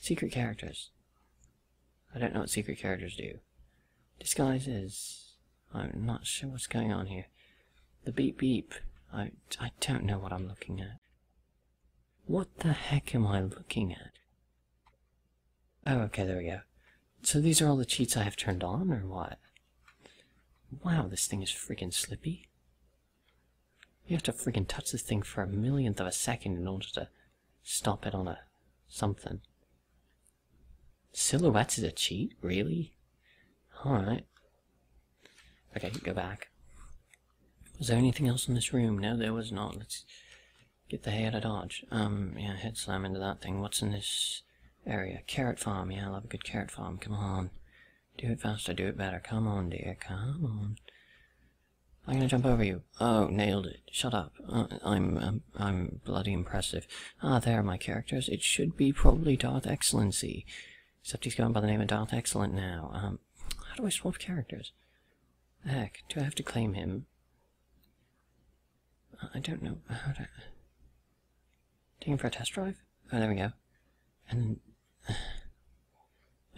Secret characters. I don't know what secret characters do. Disguises. I'm not sure what's going on here. The beep beep. I, I don't know what I'm looking at. What the heck am I looking at? Oh, okay, there we go. So these are all the cheats I have turned on, or what? Wow, this thing is freaking slippy. You have to freaking touch this thing for a millionth of a second in order to stop it on a something. Silhouettes is a cheat? Really? Alright. Okay, go back. Was there anything else in this room? No, there was not. Let's get the head out of Dodge. Um, yeah, head slam into that thing. What's in this area? Carrot farm. Yeah, I love a good carrot farm. Come on. Do it faster, do it better. Come on, dear. Come on. I'm gonna jump over you. Oh, nailed it. Shut up. Uh, I'm, um, I'm bloody impressive. Ah, there are my characters. It should be probably Darth Excellency. Except he's going by the name of Darth Excellent now. Um, how do I swap characters? Heck, do I have to claim him? Uh, I don't know. How to... Take him for a test drive? Oh, there we go. And then...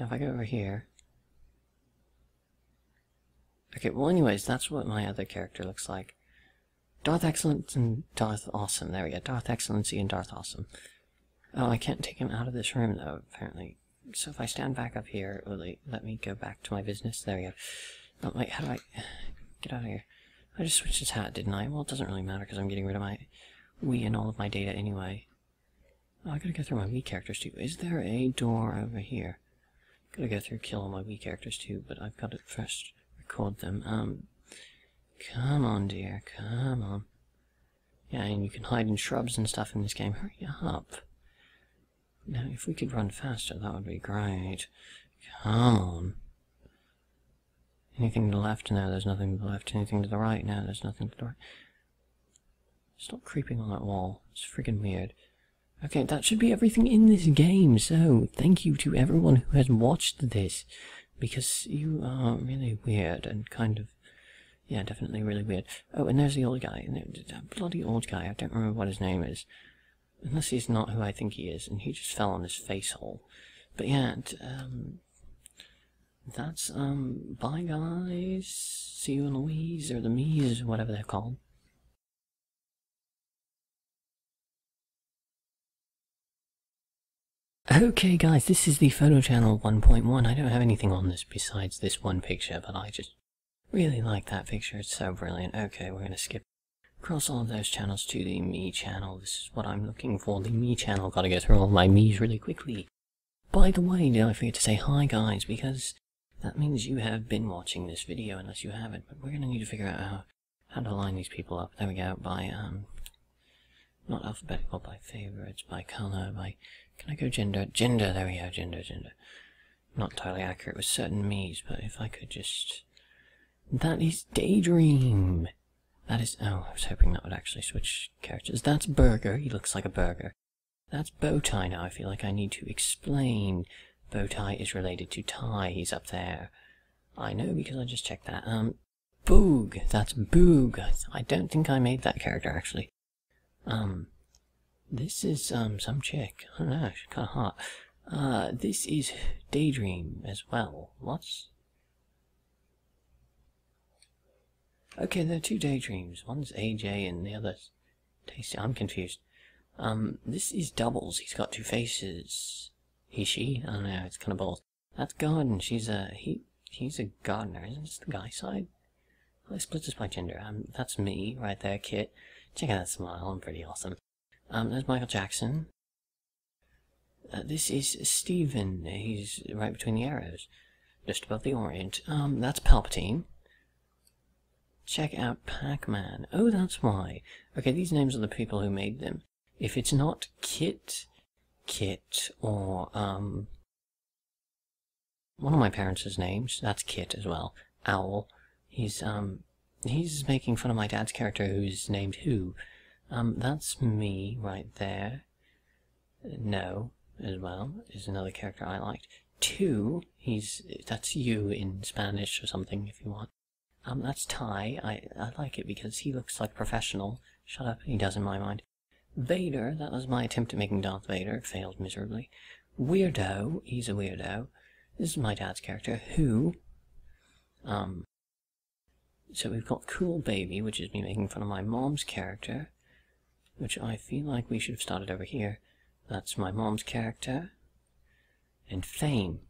Now if I go over here... Okay, well anyways, that's what my other character looks like. Darth Excellence and Darth Awesome. There we go. Darth Excellency and Darth Awesome. Oh, I can't take him out of this room, though, apparently. So if I stand back up here, will let me go back to my business? There we go. Oh, wait, how do I... Get out of here. I just switched his hat, didn't I? Well, it doesn't really matter, because I'm getting rid of my Wii and all of my data anyway. Oh, I gotta go through my Wii characters, too. Is there a door over here? Gotta go through, kill all my Wii characters, too, but I've got to first record them. Um, come on, dear, come on. Yeah, and you can hide in shrubs and stuff in this game. Hurry up. Now, if we could run faster, that would be great. Come on. Anything to the left? No, there's nothing to the left. Anything to the right? now? there's nothing to the right. Stop creeping on that wall. It's freaking weird. Okay, that should be everything in this game, so thank you to everyone who has watched this, because you are really weird and kind of Yeah, definitely really weird. Oh, and there's the old guy. Bloody old guy. I don't remember what his name is. Unless he's not who I think he is, and he just fell on his face hole. But yeah, um, that's, um, bye guys. See you in Louise, or the Miis, or whatever they're called. Okay guys, this is the photo channel 1.1. I don't have anything on this besides this one picture, but I just really like that picture. It's so brilliant. Okay, we're going to skip across all of those channels to the Mii channel. This is what I'm looking for, the Mii channel. Gotta go through all my Miis really quickly. By the way, did I forget to say hi guys, because that means you have been watching this video, unless you haven't. But we're to need to figure out how, how to line these people up. There we go, by, um, not alphabetical, by favorites, by color, by can I go gender? Gender, there we go, gender, gender. Not entirely accurate with certain Miis, but if I could just... That is Daydream! That is... Oh, I was hoping that would actually switch characters. That's Burger, he looks like a burger. That's Bowtie now, I feel like I need to explain. Bowtie is related to Tie, he's up there. I know because I just checked that. Um, Boog, that's Boog. I don't think I made that character, actually. Um, this is, um, some chick. I don't know, she's kinda hot. Uh, this is Daydream as well. What's... Okay, there are two Daydreams. One's AJ and the other's Tasty. I'm confused. Um, this is Doubles. He's got two faces. He, she? I don't know, it's kinda both. That's Garden. She's a, he, he's a gardener. Isn't this the guy side? Let's split this by gender. Um, that's me, right there, Kit. Check out that smile, I'm pretty awesome. Um, there's Michael Jackson. Uh, this is Steven. He's right between the arrows. Just above the Orient. Um, that's Palpatine. Check out Pac-Man. Oh, that's why. Okay, these names are the people who made them. If it's not Kit, Kit, or, um... One of my parents' names, that's Kit as well. Owl. He's, um... He's making fun of my dad's character who's named Who. Um, that's me right there. No, as well, is another character I liked. Two, he's, that's you in Spanish or something if you want. Um, that's Ty. I, I like it because he looks like professional. Shut up, he does in my mind. Vader, that was my attempt at making Darth Vader, failed miserably. Weirdo, he's a weirdo. This is my dad's character, who, um, so we've got Cool Baby, which is me making fun of my mom's character which I feel like we should have started over here. That's my mom's character. And Fame.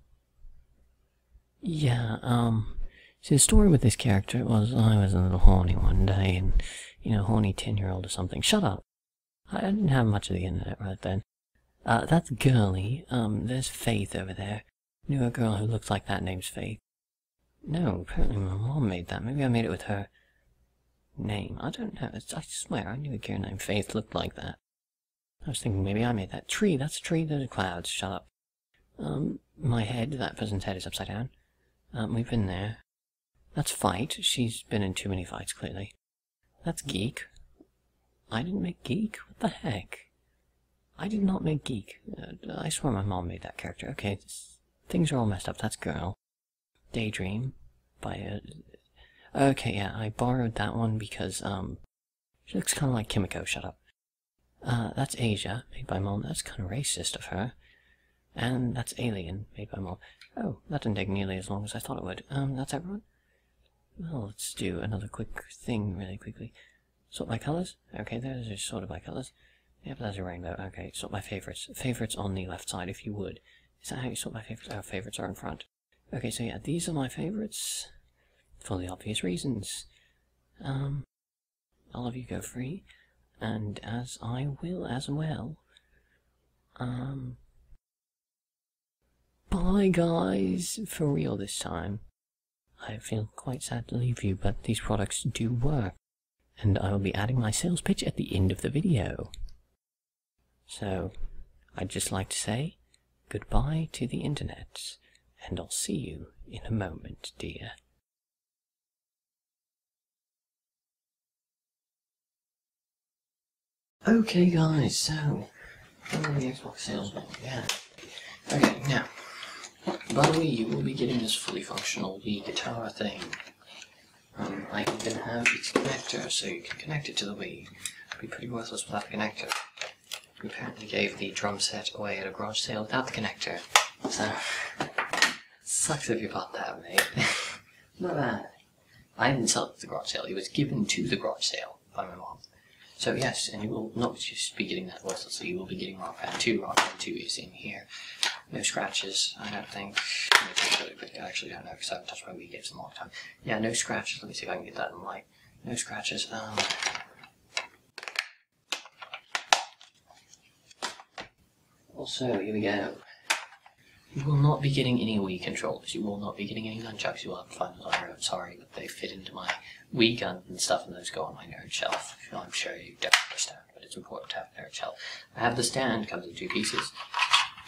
Yeah, um, see the story with this character was I was a little horny one day, and, you know, horny 10-year-old or something. Shut up! I didn't have much of the internet right then. Uh, that's Girly. Um, there's Faith over there. Knew a girl who looked like that name's Faith. No, apparently my mom made that. Maybe I made it with her name. I don't know. It's, I swear, I knew a girl named Faith looked like that. I was thinking maybe I made that tree. That's a tree. Those are clouds. Shut up. Um, my head. That person's head is upside down. Um, we've been there. That's Fight. She's been in too many fights, clearly. That's Geek. I didn't make Geek? What the heck? I did not make Geek. Uh, I swear my mom made that character. Okay, this, things are all messed up. That's Girl. Daydream. By a Okay, yeah, I borrowed that one because, um, she looks kind of like Kimiko, shut up. Uh, that's Asia, made by Mom. That's kind of racist of her. And that's Alien, made by Mom. Oh, that didn't take nearly as long as I thought it would. Um, that's everyone? Well, let's do another quick thing really quickly. Sort by colors? Okay, those are sorted by colors. Yep, there's a rainbow. Okay, sort by favorites. Favorites on the left side, if you would. Is that how you sort by favorites? Our favorites are in front. Okay, so yeah, these are my favorites for the obvious reasons. Um, all of you go free, and as I will as well. Um, bye guys, for real this time. I feel quite sad to leave you, but these products do work, and I will be adding my sales pitch at the end of the video. So, I'd just like to say goodbye to the internet, and I'll see you in a moment, dear. Okay, guys, so I'm the Xbox sales yeah. Okay, now, by the way, you will be getting this fully functional Wii guitar thing Um, I even have its connector, so you can connect it to the Wii. It'd be pretty worthless without the connector. We apparently gave the drum set away at a garage sale without the connector. So, sucks if you bought that, mate. Not bad. I didn't sell it at the garage sale. It was given to the garage sale by my mom. So yes, and you will not just be getting that worthlessly, you will be getting Rock Band 2. Rock Band 2 is in here. No scratches, I don't think. I actually don't know because I haven't touched my Wii games in a long time. Yeah, no scratches. Let me see if I can get that in light. No scratches. Um, also, here we go. You will not be getting any Wii controllers. You will not be getting any nunchucks. You will have to find those on your own. Sorry, but they fit into my Wii gun and stuff, and those go on my nerd shelf. I'm sure you don't understand, but it's important to have a nerd shelf. I have the stand, comes in two pieces.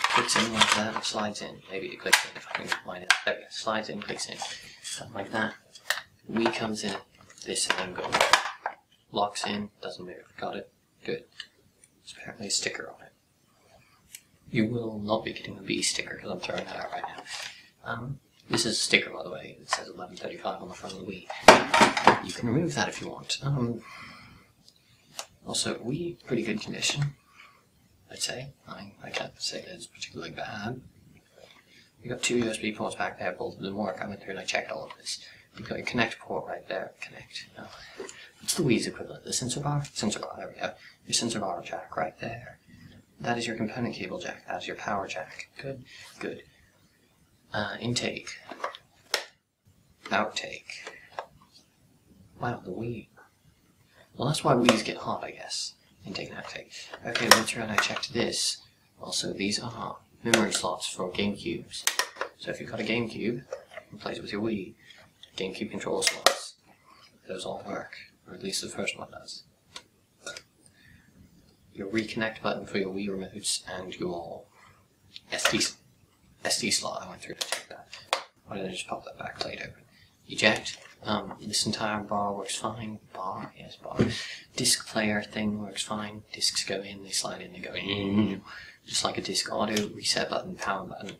Clicks in like that, It slides in. Maybe it clicks in if I can line it up. There we go. Slides in, clicks in. Something like that. Wii comes in, this and then goes. Locks in, doesn't move. Got it? Good. There's apparently a sticker on it. You will not be getting the B sticker because I'm throwing that out right now. Um, this is a sticker, by the way. It says 1135 on the front of the Wii. You can remove that if you want. Um, also, Wii, pretty good condition. I'd say. I, I can't say that it's particularly bad. You got two USB ports back there, both of them work. I went through and I checked all of this. You've got your Kinect port right there. Kinect. No. What's the Wii's equivalent? The sensor bar? Sensor bar, there we go. Your sensor bar jack right there. That is your component cable jack. That is your power jack. Good, good. Uh, intake. Outtake. Wow, the Wii. Well, that's why Wii's get hot, I guess. Intake and outtake. Okay, through and I checked this. Also, these are memory slots for GameCubes. So if you've got a GameCube, replace it with your Wii. GameCube controller slots. Those all work, or at least the first one does your reconnect button for your Wii remotes and your SD, SD slot. I went through to check that. Why did I just pop that back plate open? Eject. Um, this entire bar works fine. Bar, yes, bar. Disc player thing works fine. Discs go in, they slide in, they go in. Just like a disc auto. Reset button, power button.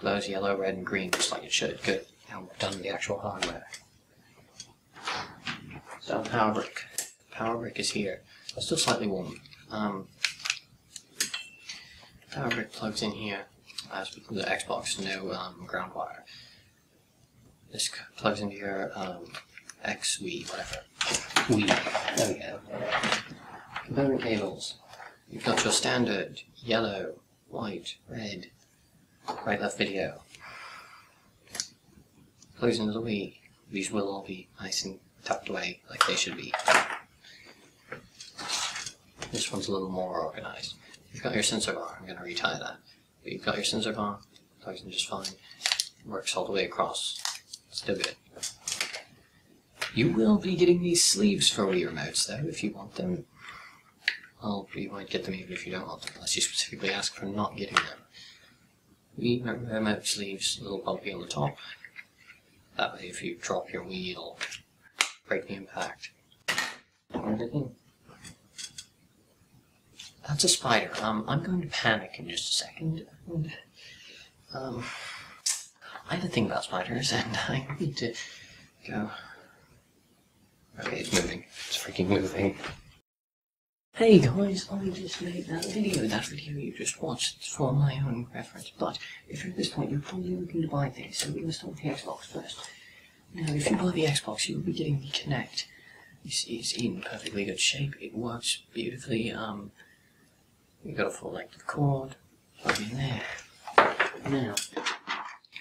Glows yellow, red, and green, just like it should. Good. Now we're done with the actual hardware. So, power brick. Power brick is here. It's still slightly warm. Um, power brick plugs in here, as with the Xbox, no um, ground wire. This plugs into your um, X Wii, whatever. Wii. There we go. Component cables. You've got your standard yellow, white, red, right left video. Plugs into the Wii. These will all be nice and tucked away like they should be. This one's a little more organized. You've got your sensor bar. I'm going to retie that. But you've got your sensor bar. Plugs in just fine. Works all the way across. Still good. You will be getting these sleeves for all your remotes, though, if you want them. Well, you might get them even if you don't want them, unless you specifically ask for not getting them. Wii remote sleeves, a little bumpy on the top. That way, if you drop your wheel, break the impact. That's a spider. Um, I'm going to panic in just a second. Um, I have a thing about spiders, and I need to go. Okay, it's moving. It's freaking moving. Hey guys, I just made that video. That video you just watched it's for my own reference. But if you're at this point, you're probably looking to buy things, so we're going to start with the Xbox first. Now, if you buy the Xbox, you'll be getting the Kinect. It's, it's in perfectly good shape. It works beautifully. Um, You've got a full length of cord, plug in there. Now,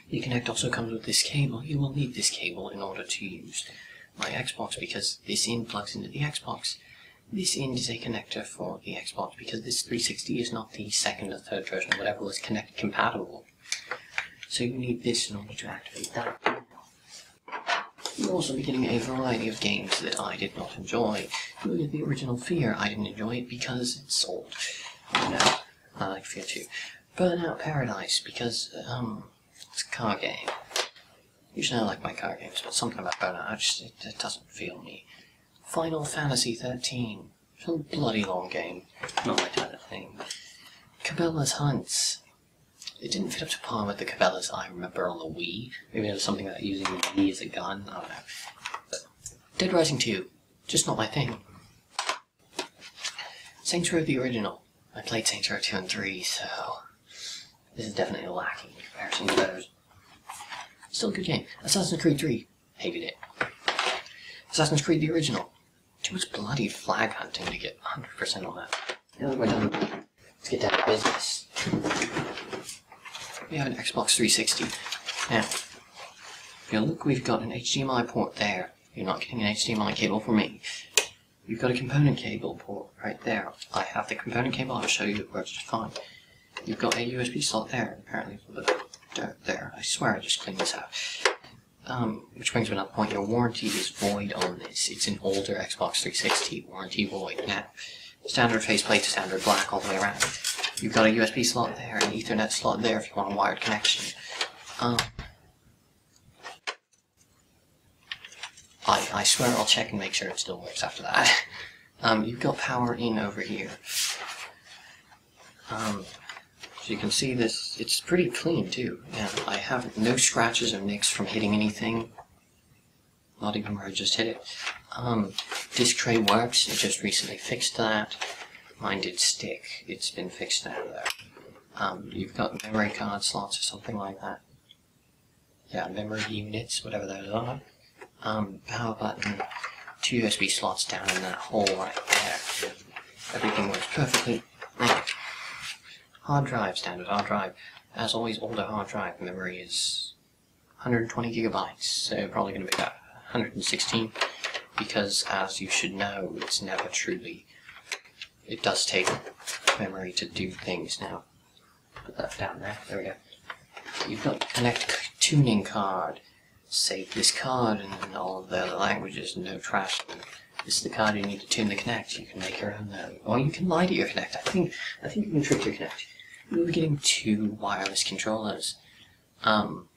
the Kinect also comes with this cable. You will need this cable in order to use my Xbox because this end plugs into the Xbox. This end is a connector for the Xbox because this 360 is not the second or third version or whatever was Kinect compatible. So you need this in order to activate that. You'll also be getting a variety of games that I did not enjoy. You'll the original Fear. I didn't enjoy it because it's sold. No, I like F.E.A.R. 2. Burnout Paradise, because, um, it's a car game. Usually I like my car games, but something about Burnout, I just, it, it doesn't feel me. Final Fantasy 13. It's a bloody long game. Not my type of thing. Cabela's Hunts. It didn't fit up to par with the Cabela's I remember on the Wii. Maybe it was something about using the Wii as a gun. I don't know. But Dead Rising 2. Just not my thing. Saints Row the original. I played Saints Row 2 and 3, so this is definitely lacking in comparison to those. Still a good game. Assassin's Creed 3. Hated it. Assassin's Creed the original. Too much bloody flag hunting to get 100% on that. Now that we're done, let's get down to business. We have an Xbox 360. Now, if you look, we've got an HDMI port there. You're not getting an HDMI cable from me. You've got a component cable port right there. I have the component cable, I'll show you it works fine. You've got a USB slot there, apparently a little bit of dirt there. I swear I just cleaned this out. Um, which brings me to another point. Your warranty is void on this. It's an older Xbox 360 warranty void. Now, standard faceplate to standard black all the way around. You've got a USB slot there, an Ethernet slot there if you want a wired connection. Um, I, I swear I'll check and make sure it still works after that. Um, you've got power in over here. Um, so you can see this, it's pretty clean too. Yeah, I have no scratches or nicks from hitting anything. Not even where I just hit it. Um, disc tray works, it just recently fixed that. Mine did stick, it's been fixed now though. Um, you've got memory card slots or something like that. Yeah, memory units, whatever those are um, power button, two USB slots down in that hole right there. Everything works perfectly. Hard drive, standard hard drive. As always, older hard drive memory is 120 gigabytes, so probably going to be about 116, because as you should know, it's never truly, it does take memory to do things now. Put that down there, there we go. You've got Kinect tuning card, save this card and all of the other languages, no trash. This is the card you need to tune the Kinect. You can make your own though. Or you can lie to your Kinect. I think I think you can trick your Kinect. You'll be getting two wireless controllers. Um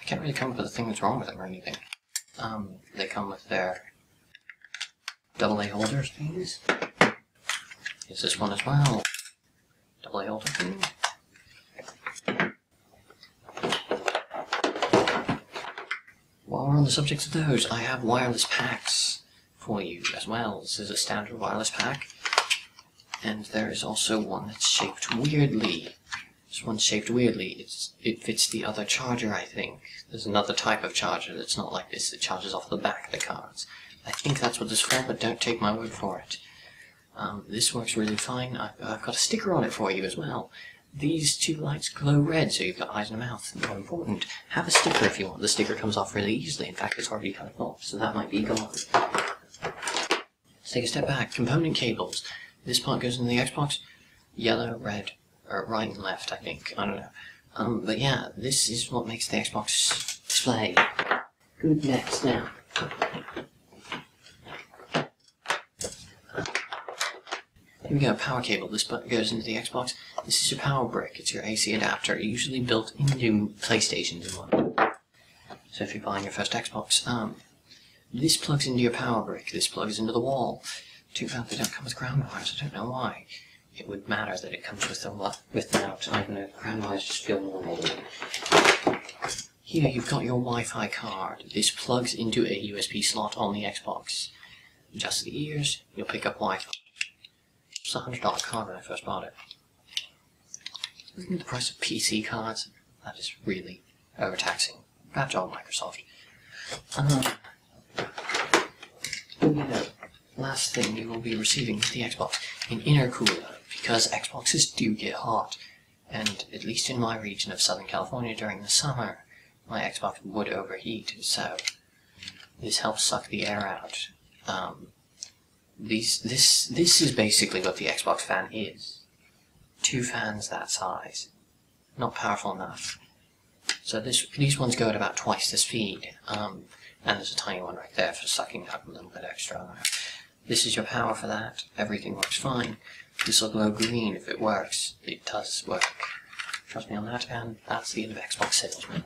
I can't really come up with a thing that's wrong with them or anything. Um, they come with their double A holders, please. Is this one as well? Double A holder, please. While we're on the subject of those, I have wireless packs for you as well. This is a standard wireless pack. And there is also one that's shaped weirdly. This one's shaped weirdly. It's It fits the other charger, I think. There's another type of charger that's not like this. It charges off the back of the cards. I think that's what this is for, but don't take my word for it. Um, this works really fine. I've, I've got a sticker on it for you as well. These two lights glow red, so you've got eyes and a mouth. More important, have a sticker if you want. The sticker comes off really easily. In fact, it's already kind of off, so that might be gone. Let's take a step back. Component cables. This part goes into the Xbox. Yellow, red, or right and left, I think. I don't know. Um, but yeah, this is what makes the Xbox display. Good next now. Here we go, power cable. This goes into the Xbox. This is your power brick. It's your AC adapter, usually built into PlayStations and whatnot. So if you're buying your first Xbox, um, this plugs into your power brick. This plugs into the wall. Too bad they don't come with ground wires. I don't know why. It would matter that it comes with the without. I don't know. Ground wires just feel normal. Here you've got your Wi-Fi card. This plugs into a USB slot on the Xbox. Adjust the ears. You'll pick up Wi-Fi. It's a hundred dollar card when I first bought it. Looking at the price of PC cards, that is really overtaxing. Bad job, Microsoft. Um, you know, last thing you will be receiving with the Xbox, an intercooler, because Xboxes do get hot. And at least in my region of Southern California during the summer, my Xbox would overheat, so this helps suck the air out. Um, these this this is basically what the Xbox fan is. Two fans that size. Not powerful enough. So this these ones go at about twice the speed. Um, and there's a tiny one right there for sucking up a little bit extra. This is your power for that. Everything works fine. This will glow green if it works. It does work. Trust me on that, and that's the end of Xbox salesman.